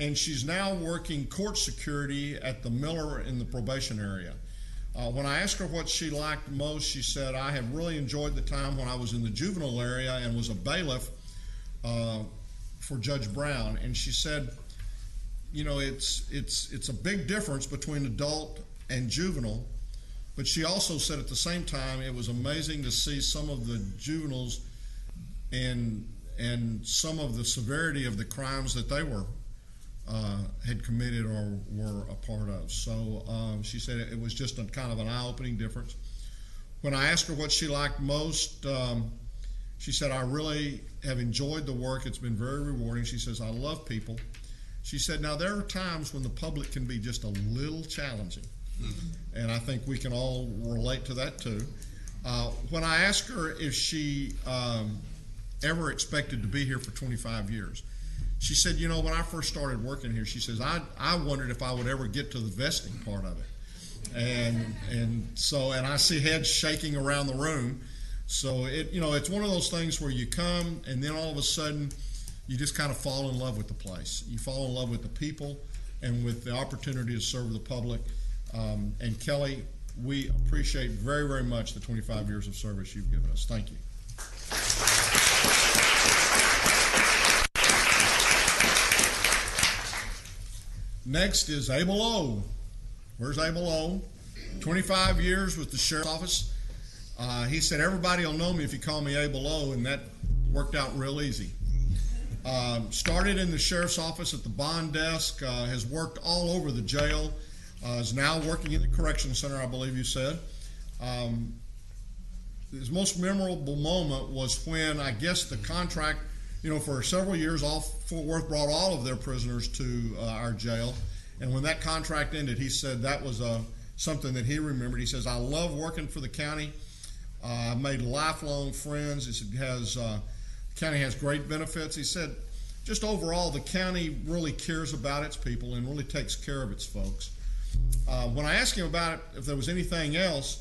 and she's now working court security at the Miller in the probation area. Uh, when I asked her what she liked most, she said, "I have really enjoyed the time when I was in the juvenile area and was a bailiff uh, for Judge Brown." And she said, "You know, it's it's it's a big difference between adult and juvenile. But she also said at the same time it was amazing to see some of the juveniles and and some of the severity of the crimes that they were uh, had committed or were a part of. So um, she said it was just a kind of an eye-opening difference. When I asked her what she liked most, um, she said, "I really have enjoyed the work. It's been very rewarding." She says, "I love people." She said, "Now there are times when the public can be just a little challenging." and I think we can all relate to that too. Uh, when I asked her if she um, ever expected to be here for 25 years. She said, you know, when I first started working here, she says, I, I wondered if I would ever get to the vesting part of it. And, and so, and I see heads shaking around the room. So it, you know, it's one of those things where you come and then all of a sudden you just kind of fall in love with the place. You fall in love with the people and with the opportunity to serve the public. Um, and Kelly, we appreciate very, very much the 25 years of service you've given us. Thank you. Next is Abel O. Where's Abel O? 25 years with the sheriff's office. Uh, he said, Everybody will know me if you call me Abel O, and that worked out real easy. Um, started in the sheriff's office at the bond desk, uh, has worked all over the jail, uh, is now working in the correction center, I believe you said. Um, his most memorable moment was when I guess the contract, you know, for several years, all Fort Worth brought all of their prisoners to uh, our jail, and when that contract ended, he said that was uh, something that he remembered. He says, "I love working for the county. Uh, I've made lifelong friends. It has uh, the county has great benefits." He said, "Just overall, the county really cares about its people and really takes care of its folks." Uh, when I asked him about it, if there was anything else,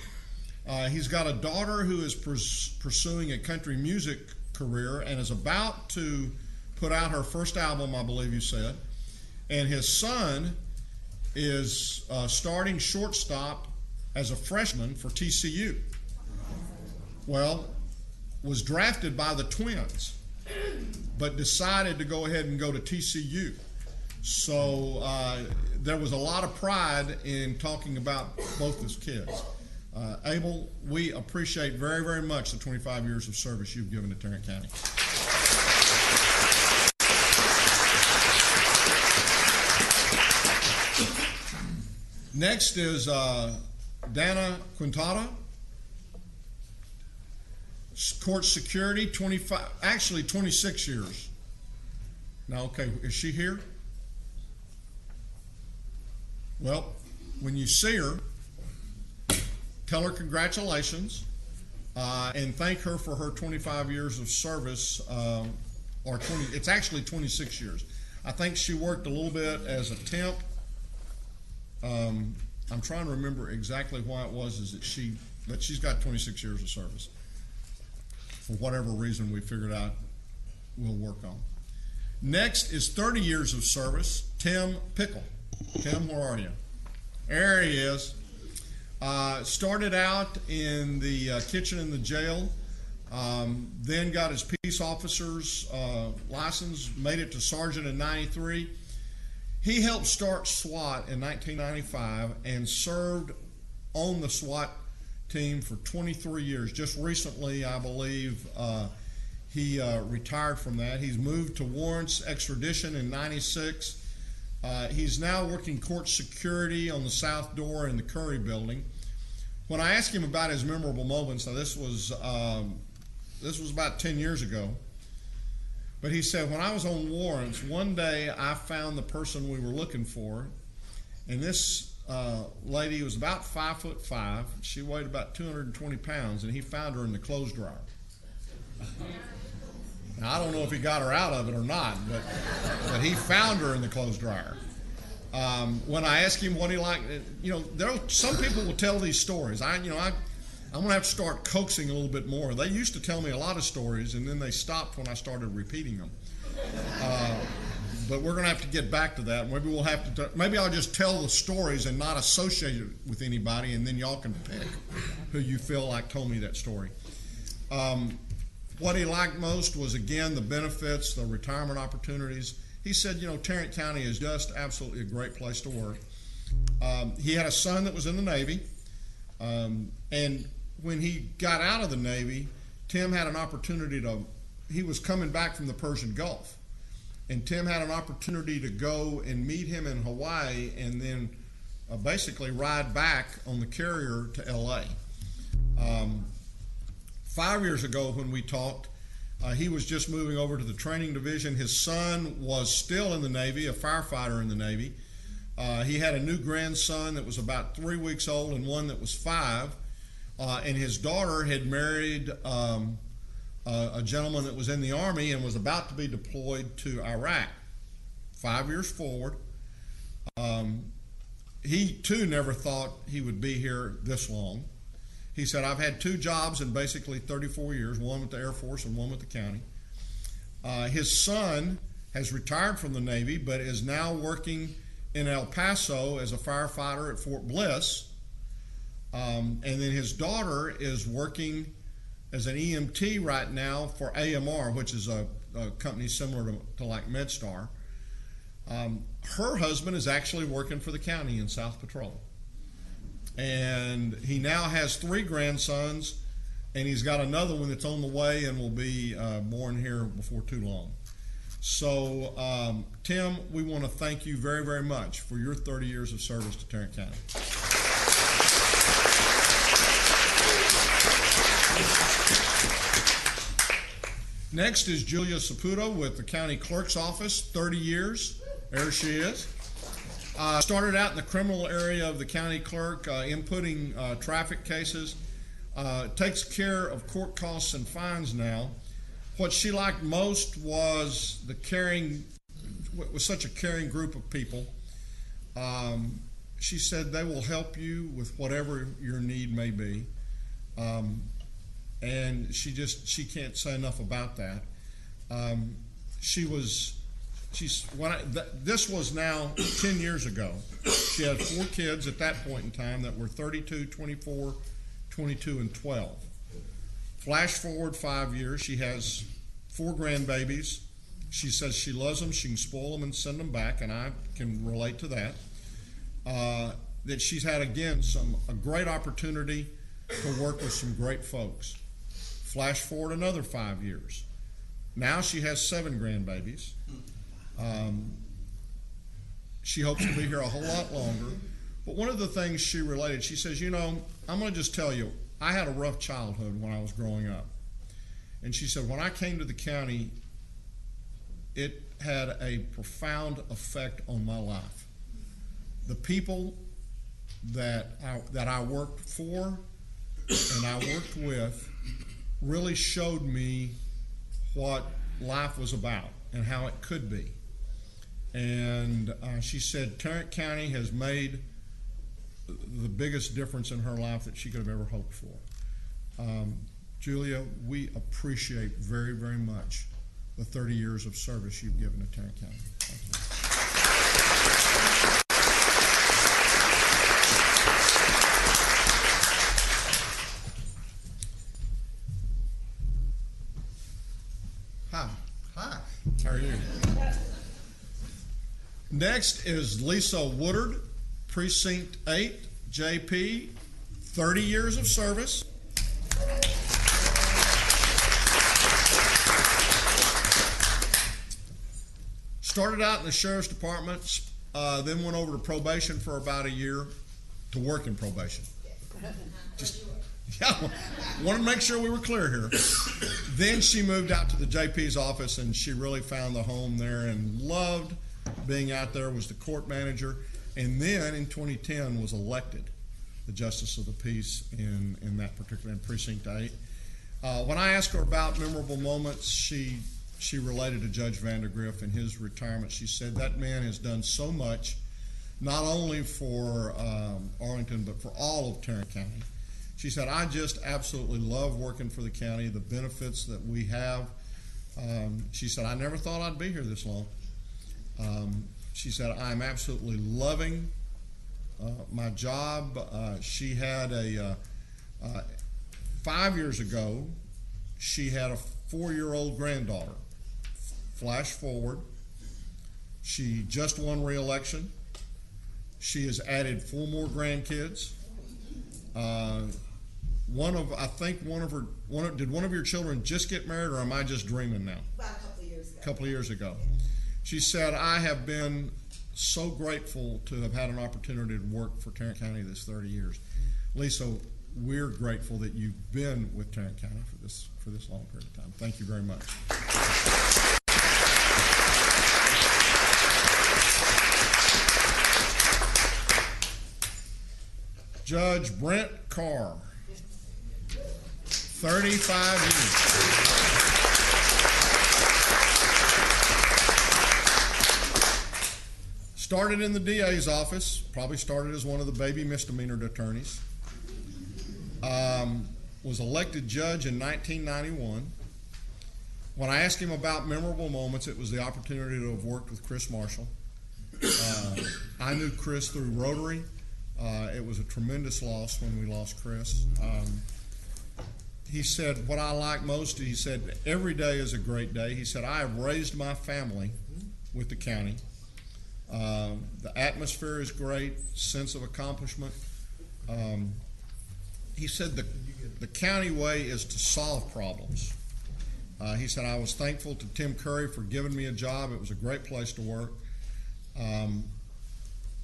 uh, he's got a daughter who is pers- pursuing a country music career and is about to put out her first album, I believe you said. And his son is uh, starting shortstop as a freshman for TCU. Well, was drafted by the Twins, but decided to go ahead and go to TCU. So uh, there was a lot of pride in talking about both his kids. Uh, Abel, we appreciate very, very much the 25 years of service you've given to Tarrant County. Next is uh, Dana Quintana, Court security, 25, actually 26 years. Now, okay, is she here? Well, when you see her, tell her congratulations uh, and thank her for her 25 years of service, uh, or 20, it's actually 26 years. I think she worked a little bit as a temp. Um, I'm trying to remember exactly why it was is that she, but she's got 26 years of service. For whatever reason we figured out we'll work on. Next is 30 years of service, Tim Pickle. Tim, where are you? There he is. Uh, started out in the uh, kitchen in the jail, um, then got his peace officer's uh, license, made it to sergeant in 93. He helped start SWAT in 1995 and served on the SWAT team for 23 years. Just recently, I believe, uh, he uh, retired from that. He's moved to warrants extradition in 96. Uh, he's now working court security on the south door in the Curry building. When I asked him about his memorable moments, now this was um, this was about 10 years ago, but he said when I was on warrants, one day I found the person we were looking for, and this uh, lady was about five foot five. She weighed about 220 pounds, and he found her in the clothes dryer. Now, I don't know if he got her out of it or not, but, but he found her in the clothes dryer. Um, when I asked him what he liked, you know, there are, some people will tell these stories. I, you know, I, I'm gonna have to start coaxing a little bit more. They used to tell me a lot of stories, and then they stopped when I started repeating them. Uh, but we're gonna have to get back to that. Maybe we'll have to. Maybe I'll just tell the stories and not associate it with anybody, and then y'all can pick who you feel like told me that story. Um, what he liked most was again the benefits, the retirement opportunities. He said, you know, Tarrant County is just absolutely a great place to work. Um, he had a son that was in the Navy, um, and when he got out of the Navy, Tim had an opportunity to. He was coming back from the Persian Gulf, and Tim had an opportunity to go and meet him in Hawaii, and then uh, basically ride back on the carrier to L.A. Um, five years ago when we talked, uh, he was just moving over to the training division. His son was still in the Navy, a firefighter in the Navy. Uh, he had a new grandson that was about three weeks old and one that was five. Uh, and his daughter had married um, a gentleman that was in the Army and was about to be deployed to Iraq. Five years forward, um, he too never thought he would be here this long. He said, I've had two jobs in basically 34 years, one with the Air Force and one with the county. Uh, his son has retired from the Navy, but is now working in El Paso as a firefighter at Fort Bliss. Um, and then his daughter is working as an EMT right now for AMR, which is a, a company similar to, to like MedStar. Um, her husband is actually working for the county in South Patrol. And he now has three grandsons, and he's got another one that's on the way and will be uh, born here before too long. So, um, Tim, we want to thank you very, very much for your 30 years of service to Tarrant County. Next is Julia Saputo with the county clerk's office, 30 years. There she is. Uh, started out in the criminal area of the county clerk, uh, inputting uh, traffic cases. Uh, takes care of court costs and fines now. What she liked most was the caring, was such a caring group of people. Um, she said they will help you with whatever your need may be. Um, and she just she can't say enough about that. Um, she was she's when I, th- this was now 10 years ago. She had four kids at that point in time that were 32, 24, 22, and 12. Flash forward five years, she has four grandbabies. She says she loves them. She can spoil them and send them back, and I can relate to that. Uh, that she's had again some a great opportunity to work with some great folks. Flash forward another five years. Now she has seven grandbabies. Um, she hopes to be here a whole lot longer. But one of the things she related, she says, You know, I'm going to just tell you, I had a rough childhood when I was growing up. And she said, When I came to the county, it had a profound effect on my life. The people that I, that I worked for and I worked with really showed me what life was about and how it could be. And uh, she said Tarrant County has made the biggest difference in her life that she could have ever hoped for. Um, Julia, we appreciate very, very much the 30 years of service you've given to Tarrant County. Thank you. Hi. Hi. How are you? Next is Lisa Woodard, Precinct 8, JP, 30 years of service. Started out in the sheriff's department, uh, then went over to probation for about a year to work in probation. Just, yeah, wanted to make sure we were clear here. then she moved out to the JP's office and she really found the home there and loved being out there, was the court manager, and then in 2010 was elected the justice of the peace in, in that particular in precinct 8. Uh, when I asked her about memorable moments, she she related to Judge Vandergriff and his retirement. She said that man has done so much, not only for um, Arlington but for all of Tarrant County. She said, "I just absolutely love working for the county. The benefits that we have." Um, she said, "I never thought I'd be here this long." Um, she said, "I'm absolutely loving uh, my job." Uh, she had a uh, uh, five years ago. She had a four-year-old granddaughter. Flash forward, she just won re-election. She has added four more grandkids. Uh, one of, I think, one of her, one of, did one of your children just get married, or am I just dreaming now? About a couple of years ago. A couple of years ago. She said, I have been so grateful to have had an opportunity to work for Tarrant County this 30 years. Lisa, we're grateful that you've been with Tarrant County for this for this long period of time. Thank you very much. Judge Brent Carr, 35 years. Started in the DA's office, probably started as one of the baby misdemeanor attorneys. Um, was elected judge in 1991. When I asked him about memorable moments, it was the opportunity to have worked with Chris Marshall. Uh, I knew Chris through Rotary. Uh, it was a tremendous loss when we lost Chris. Um, he said, What I like most, he said, every day is a great day. He said, I have raised my family with the county. Um, the atmosphere is great, sense of accomplishment. Um, he said the, the county way is to solve problems. Uh, he said, I was thankful to Tim Curry for giving me a job. It was a great place to work. Um,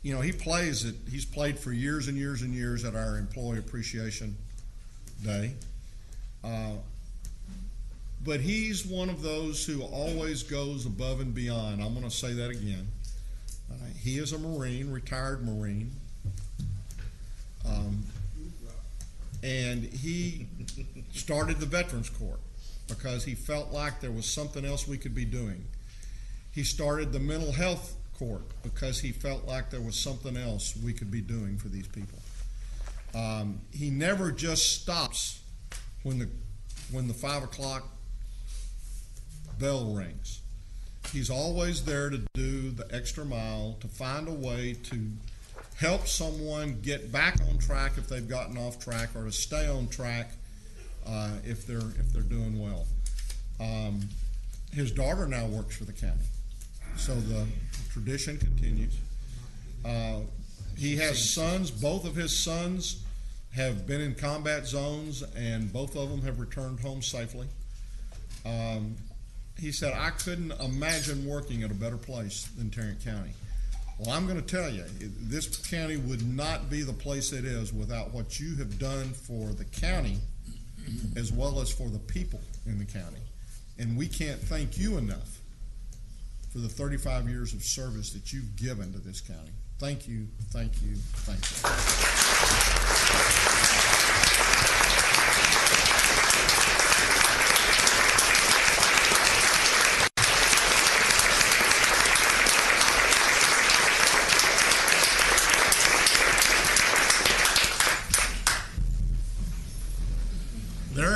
you know, he plays it, he's played for years and years and years at our Employee Appreciation Day. Uh, but he's one of those who always goes above and beyond. I'm going to say that again. He is a Marine, retired Marine. Um, and he started the Veterans Court because he felt like there was something else we could be doing. He started the Mental Health Court because he felt like there was something else we could be doing for these people. Um, he never just stops when the when the five o'clock bell rings. He's always there to do the extra mile to find a way to help someone get back on track if they've gotten off track or to stay on track uh, if they're if they're doing well. Um, his daughter now works for the county, so the tradition continues. Uh, he has sons. Both of his sons have been in combat zones, and both of them have returned home safely. Um, he said, I couldn't imagine working at a better place than Tarrant County. Well, I'm going to tell you, this county would not be the place it is without what you have done for the county as well as for the people in the county. And we can't thank you enough for the 35 years of service that you've given to this county. Thank you, thank you, thank you.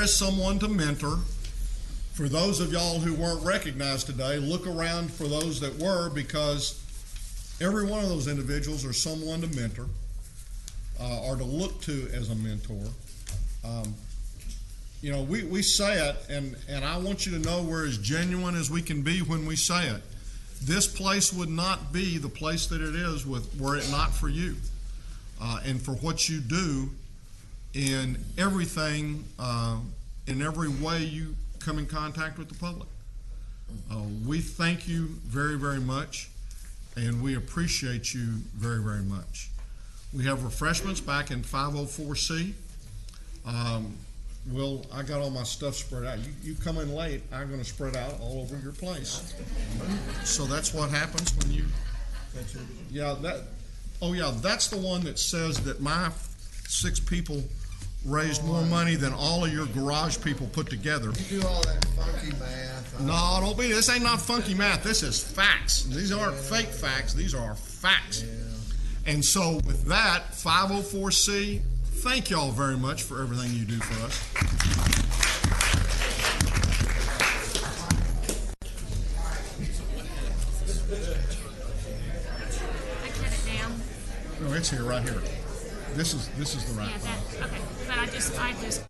Is someone to mentor. For those of y'all who weren't recognized today, look around for those that were because every one of those individuals are someone to mentor uh, or to look to as a mentor. Um, you know, we, we say it, and, and I want you to know we're as genuine as we can be when we say it. This place would not be the place that it is with, were it not for you uh, and for what you do in everything, uh, in every way you come in contact with the public. Uh, we thank you very, very much, and we appreciate you very, very much. We have refreshments back in 504C. Um, well, I got all my stuff spread out. You, you come in late, I'm going to spread out all over your place. So that's what happens when you. Yeah, that. Oh, yeah, that's the one that says that my six people raised more money than all of your garage people put together. You do all that funky math. No, don't be. This ain't not funky math. This is facts. These aren't fake facts. These are facts. And so, with that, 504C, thank y'all very much for everything you do for us. I cut it down. No, it's here, right here. This is this is the right Yeah, that, okay. But I just, I just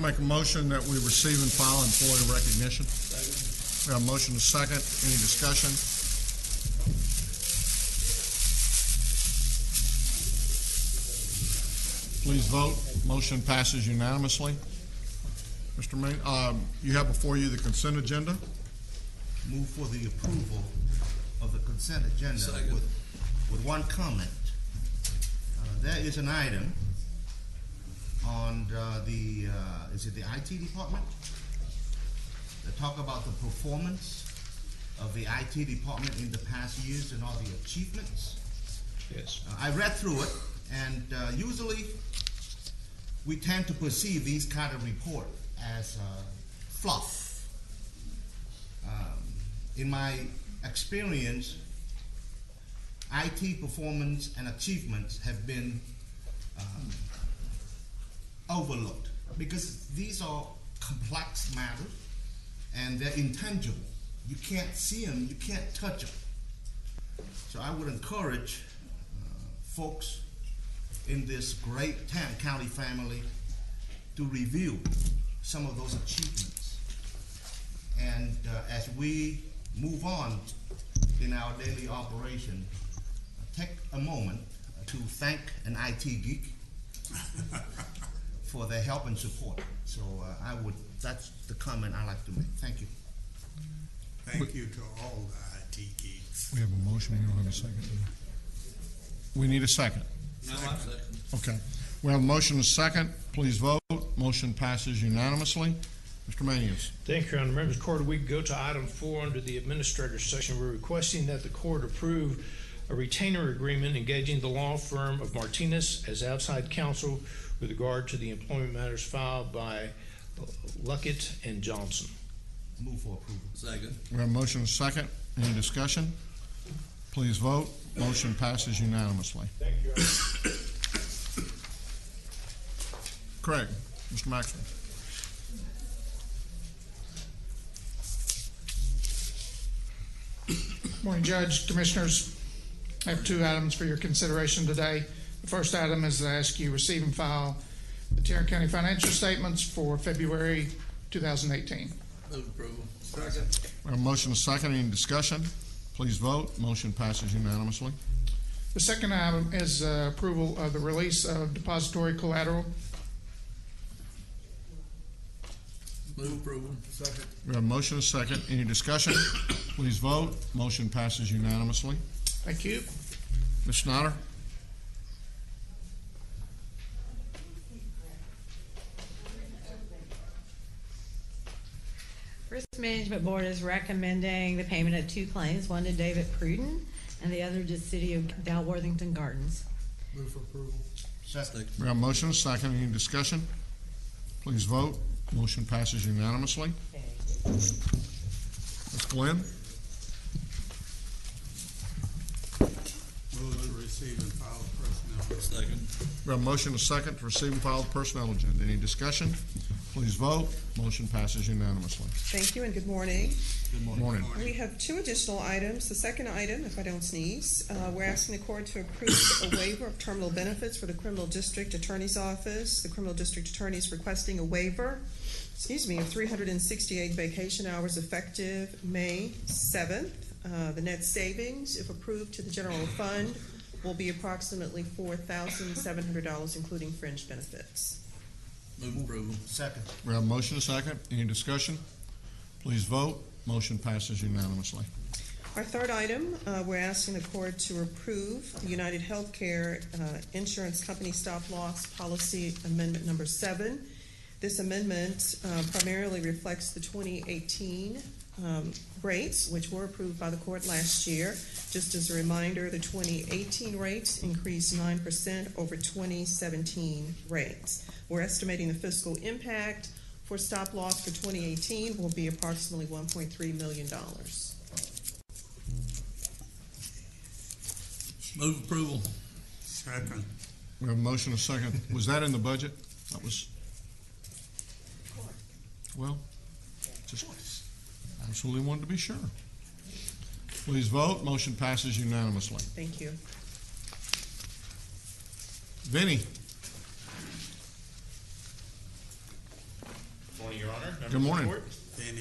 to make a motion that we receive and file employee recognition. We have a motion to second. Any discussion? Please vote. Motion passes unanimously. Mr. Main, um, you have before you the consent agenda. Move for the approval of the consent agenda Second. with, with one comment. Uh, There is an item on uh, the, uh, is it the IT department? They talk about the performance of the IT department in the past years and all the achievements. Yes. Uh, I read through it, and uh, usually we tend to perceive these kind of report as uh, fluff. Um, in my experience, IT performance and achievements have been um, overlooked because these are complex matters and they're intangible. You can't see them, you can't touch them. So I would encourage uh, folks in this great Tarrant County family to review some of those achievements. And uh, as we move on in our daily operation, take a moment to thank an IT geek for their help and support. So uh, I would, that's the comment I like to make. Thank you. Thank you to all the IT geeks. We have a motion, we don't have a second. We need a second. No, I second. Okay. We have a motion and a second. Please vote. Motion passes unanimously. Mr. Maenius. Thank you, Your Honor. Members of the court, we go to item four under the administrator's section. We're requesting that the court approve a retainer agreement engaging the law firm of Martinez as outside counsel with regard to the employment matters filed by Luckett and Johnson. Move for approval. Second. We have a motion and a second. Any discussion? Please vote. Motion passes unanimously. Thank you, Your Craig, Mr. Maxwell. Morning, Judge, Commissioners. I have two items for your consideration today. The first item is to ask you receive and file the Tarrant County financial statements for February 2018. Move approval. Second. We have a motion and a second. Any discussion? Please vote. Motion passes unanimously. The second item is uh, approval of the release of depository collateral. Move approval. Second. We have a motion and a second. Any discussion? Please vote. Motion passes unanimously. Thank you. Ms. Snyder? Risk Management Board is recommending the payment of two claims, one to David Pruden and the other to City of Dalworthington Gardens. Move for approval. Second. We have a motion and a second. Any discussion? Please vote. Motion passes unanimously. Ms. Glenn? Move to receive and file personnel. Second. We have a motion and a second to receive and file the personnel agenda. Any discussion? Please vote. Motion passes unanimously. Thank you and good morning. Good morning. We have two additional items. The second item, if I don't sneeze, uh, we're asking the court to approve a waiver of terminal benefits for the criminal district attorney's office. The criminal district attorney is requesting a waiver, excuse me, of three hundred and sixty-eight vacation hours effective May seventh. Uh, the net savings, if approved to the general fund, will be approximately four thousand seven hundred dollars, including fringe benefits. Move approval. Second. We have a motion and a second. Any discussion? Please vote. Motion passes unanimously. Our third item, uh, we're asking the court to approve the United Healthcare uh, Insurance Company Stop Loss Policy Amendment Number Seven. This amendment uh, primarily reflects the 2018 um, rates, which were approved by the court last year. Just as a reminder, the 2018 rates increased 9% over 2017 rates. We're estimating the fiscal impact for stop loss for 2018 will be approximately $1.3 million. Move approval. Second. We have a motion a second. Was that in the budget? That was, well, just absolutely wanted to be sure. Please vote. Motion passes unanimously. Thank you. Vinnie? Good morning, Your Honor. Members Good of the morning. court.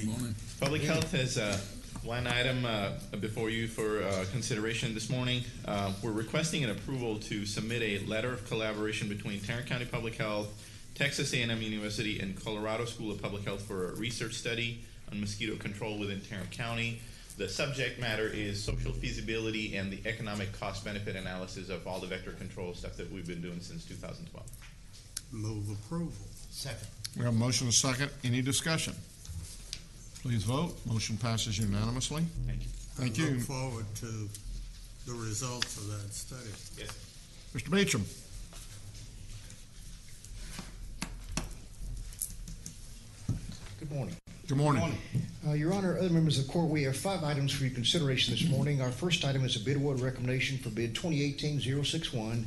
Morning. Public Health has uh, one item uh, before you for uh, consideration this morning. Uh, We're requesting an approval to submit a letter of collaboration between Tarrant County Public Health, Texas A&M University, and Colorado School of Public Health for a research study on mosquito control within Tarrant County. The subject matter is social feasibility and the economic cost benefit analysis of all the vector control stuff that we've been doing since 2012. Move approval. Second. We have a motion and a second. Any discussion? Please vote. Motion passes unanimously. Thank you. Thank I you. Look forward to the results of that study. Yes. Mr. Beacham. Good morning. Good morning. Uh, Your Honor, other members of the court, we have five items for your consideration this morning. Our first item is a bid award recommendation for bid 2018-061,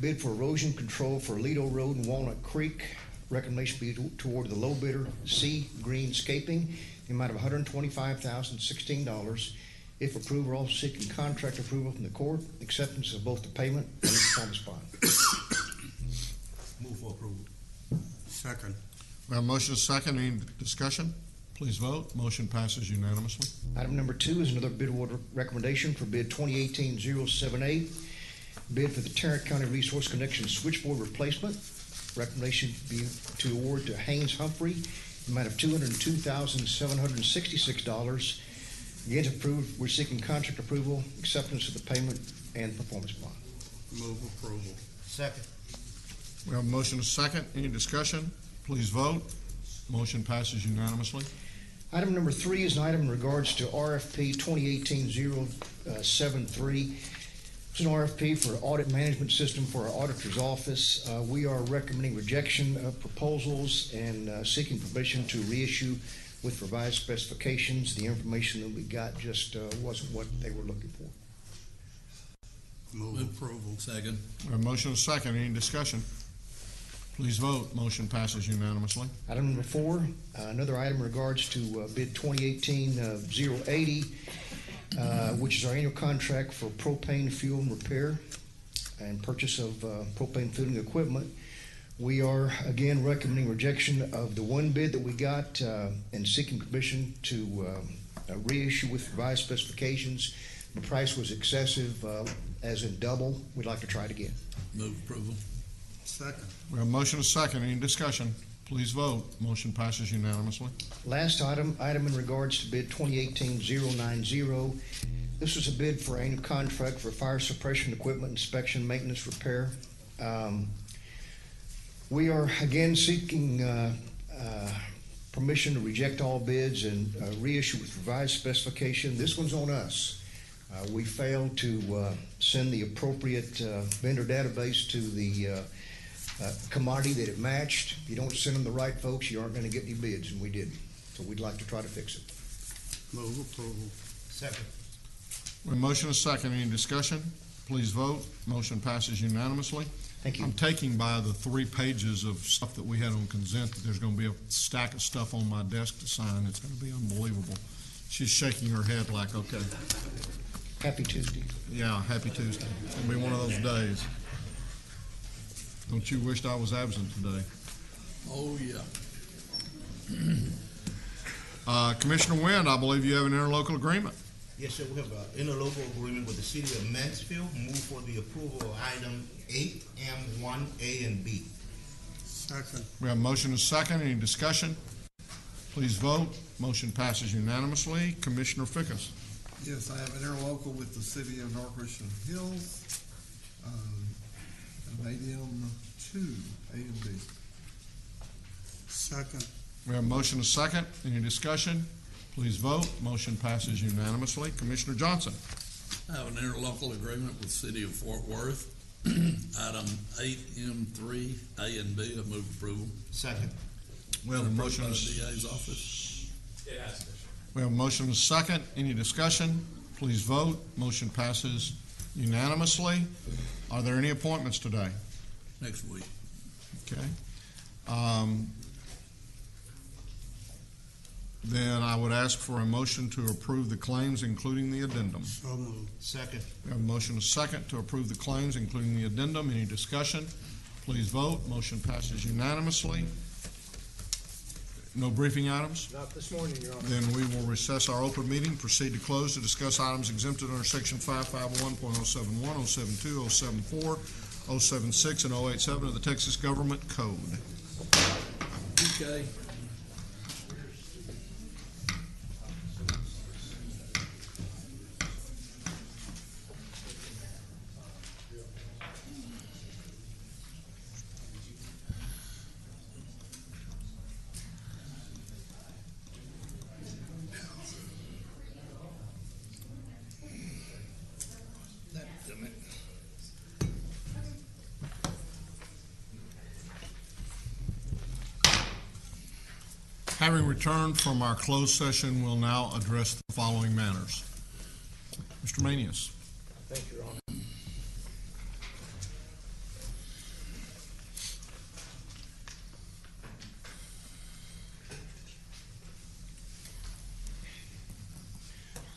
bid for erosion control for Lido Road and Walnut Creek. Recommendation be toward the low bidder, C Greenscaping, the amount of $125,016. If approved, we're also seeking contract approval from the court, acceptance of both the payment and the performance bond. Move for approval. Second. We have a motion and a second. Any discussion? Please vote. Motion passes unanimously. Item number two is another bid award recommendation for bid 2018-078, bid for the Tarrant County Resource Connection Switchboard Replacement. Recommendation be to award to Haynes Humphrey, the amount of $202,766. Again, if approved, we're seeking contract approval, acceptance of the payment, and performance bond. Move approval. Second. We have a motion and a second. Any discussion? Please vote. Motion passes unanimously. Item number three is an item in regards to RFP 2018-073. It's an RFP for audit management system for our auditor's office. Uh, We are recommending rejection of proposals and uh, seeking permission to reissue with revised specifications. The information that we got just uh, wasn't what they were looking for. Move approval. Second. A motion and a second. Any discussion? Please vote. Motion passes unanimously. Item number four, uh, another item in regards to uh, bid 2018-080, uh, which is our annual contract for propane fuel and repair and purchase of uh, propane fueling equipment. We are, again, recommending rejection of the one bid that we got uh, and seeking permission to um, uh, reissue with revised specifications. The price was excessive, uh, as in double. We'd like to try it again. Move approval. Second. We have a motion and a second. Any discussion? Please vote. Motion passes unanimously. Last item, item in regards to bid 2018-090. This was a bid for annual contract for fire suppression equipment inspection, maintenance, repair. Um, We are again seeking uh, uh, permission to reject all bids and uh, reissue with revised specification. This one's on us. Uh, We failed to uh, send the appropriate uh, vendor database to the uh, uh, commodity that it matched. If you don't send them the right folks, you aren't going to get any bids, and we didn't. So we'd like to try to fix it. Move approval. Second. We have a motion and a second. Any discussion? Please vote. Motion passes unanimously. Thank you. I'm taking by the three pages of stuff that we had on consent that there's going to be a stack of stuff on my desk to sign. It's going to be unbelievable. She's shaking her head like, okay. Happy Tuesday. Yeah, happy Tuesday. It'll be one of those days. Don't you wish I was absent today? Oh, yeah. Uh, Commissioner Nguyen, I believe you have an interlocal agreement. Yes, sir, we have an interlocal agreement with the city of Mansfield. Move for the approval of item eight M one A and B. Second. We have a motion and a second. Any discussion? Please vote. Motion passes unanimously. Commissioner Fickes. Yes, I have an interlocal with the city of North Richland Hills, um, of ADM two, A and B. Second. We have a motion and a second. Any discussion? Please vote. Motion passes unanimously. Commissioner Johnson. I have an interlocal agreement with City of Fort Worth. Item eight M three, A and B, I move approval. Second. We have a Approved motion. by and the a- DA's office. We have a motion and a second. Any discussion? Please vote. Motion passes unanimously. Are there any appointments today? Next week. Okay. Um, Then I would ask for a motion to approve the claims, including the addendum. So moved. Second. We have a motion and a second to approve the claims, including the addendum. Any discussion? Please vote. Motion passes unanimously. No briefing items? Not this morning, Your Honor. Then we will recess our open meeting, proceed to close to discuss items exempted under section five five one point oh seven one, oh seven two, oh seven four, oh seven six, and 087 of the Texas Government Code. Okay. Having returned from our closed session, we'll now address the following matters. Mr. Maenius. Thank you, Your Honor.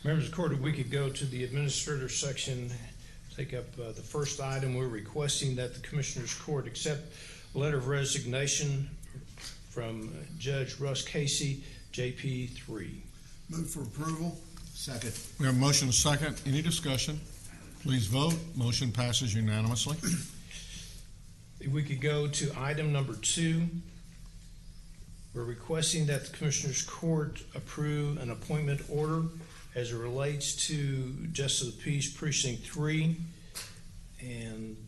Members of the court, we could go to the administrator section, take up uh, the first item. We're requesting that the Commissioners Court accept a letter of resignation from Judge Russ Casey, JP three. Move for approval. Second. We have a motion and a second. Any discussion? Please vote. Motion passes unanimously. If we could go to item number two, we're requesting that the Commissioners Court approve an appointment order as it relates to Justice of the Peace Precinct Three. And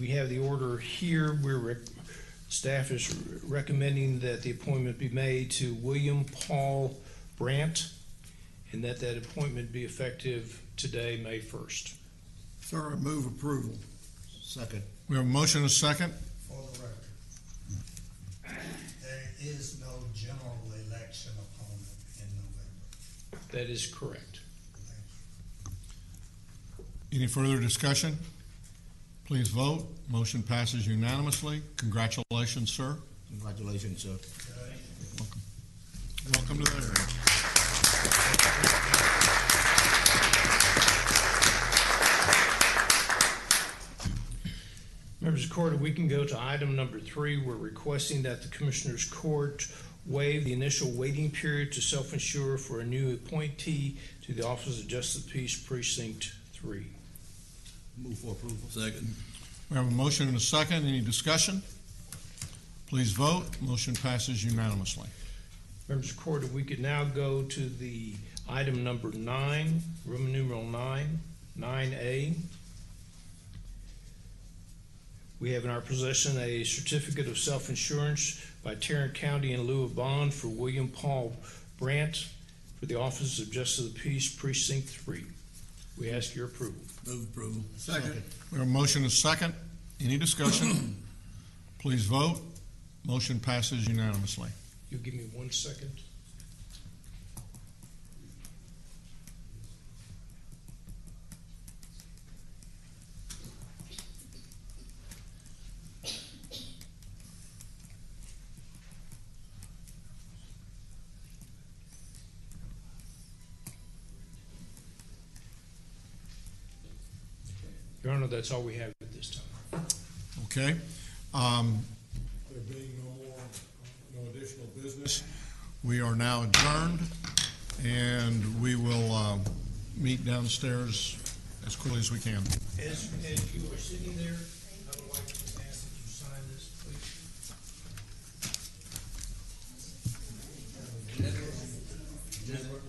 we have the order here. We're, rec- staff is recommending that the appointment be made to William Paul Brandt, and that that appointment be effective today, May first. Sir, I move approval. Second. We have a motion and a second. For the record, there is no general election opponent in November. That is correct. Any further discussion? Please vote. Motion passes unanimously. Congratulations, sir. Congratulations, sir. Welcome Welcome to the area. Members of the court, if we can go to item number three, we're requesting that the Commissioners Court waive the initial waiting period to self-insure for a new appointee to the Office of Justice of Peace Precinct Three. Move for approval. Second. We have a motion and a second. Any discussion? Please vote. Motion passes unanimously. Members of court, if we could now go to the item number nine, Roman numeral nine, nine A. We have in our possession a certificate of self-insurance by Tarrant County in lieu of bond for William Paul Brandt for the Office of Justice of the Peace Precinct Three. We ask your approval. Move approval. Second. We have a motion and a second. Any discussion? Please vote. Motion passes unanimously. You'll give me one second. Honor, that's all we have at this time. Okay. Um, there being no more, uh, no additional business, we are now adjourned, and we will uh, meet downstairs as quickly as we can. As, as you are sitting there, I would like to ask that you sign this, please. Network. Network.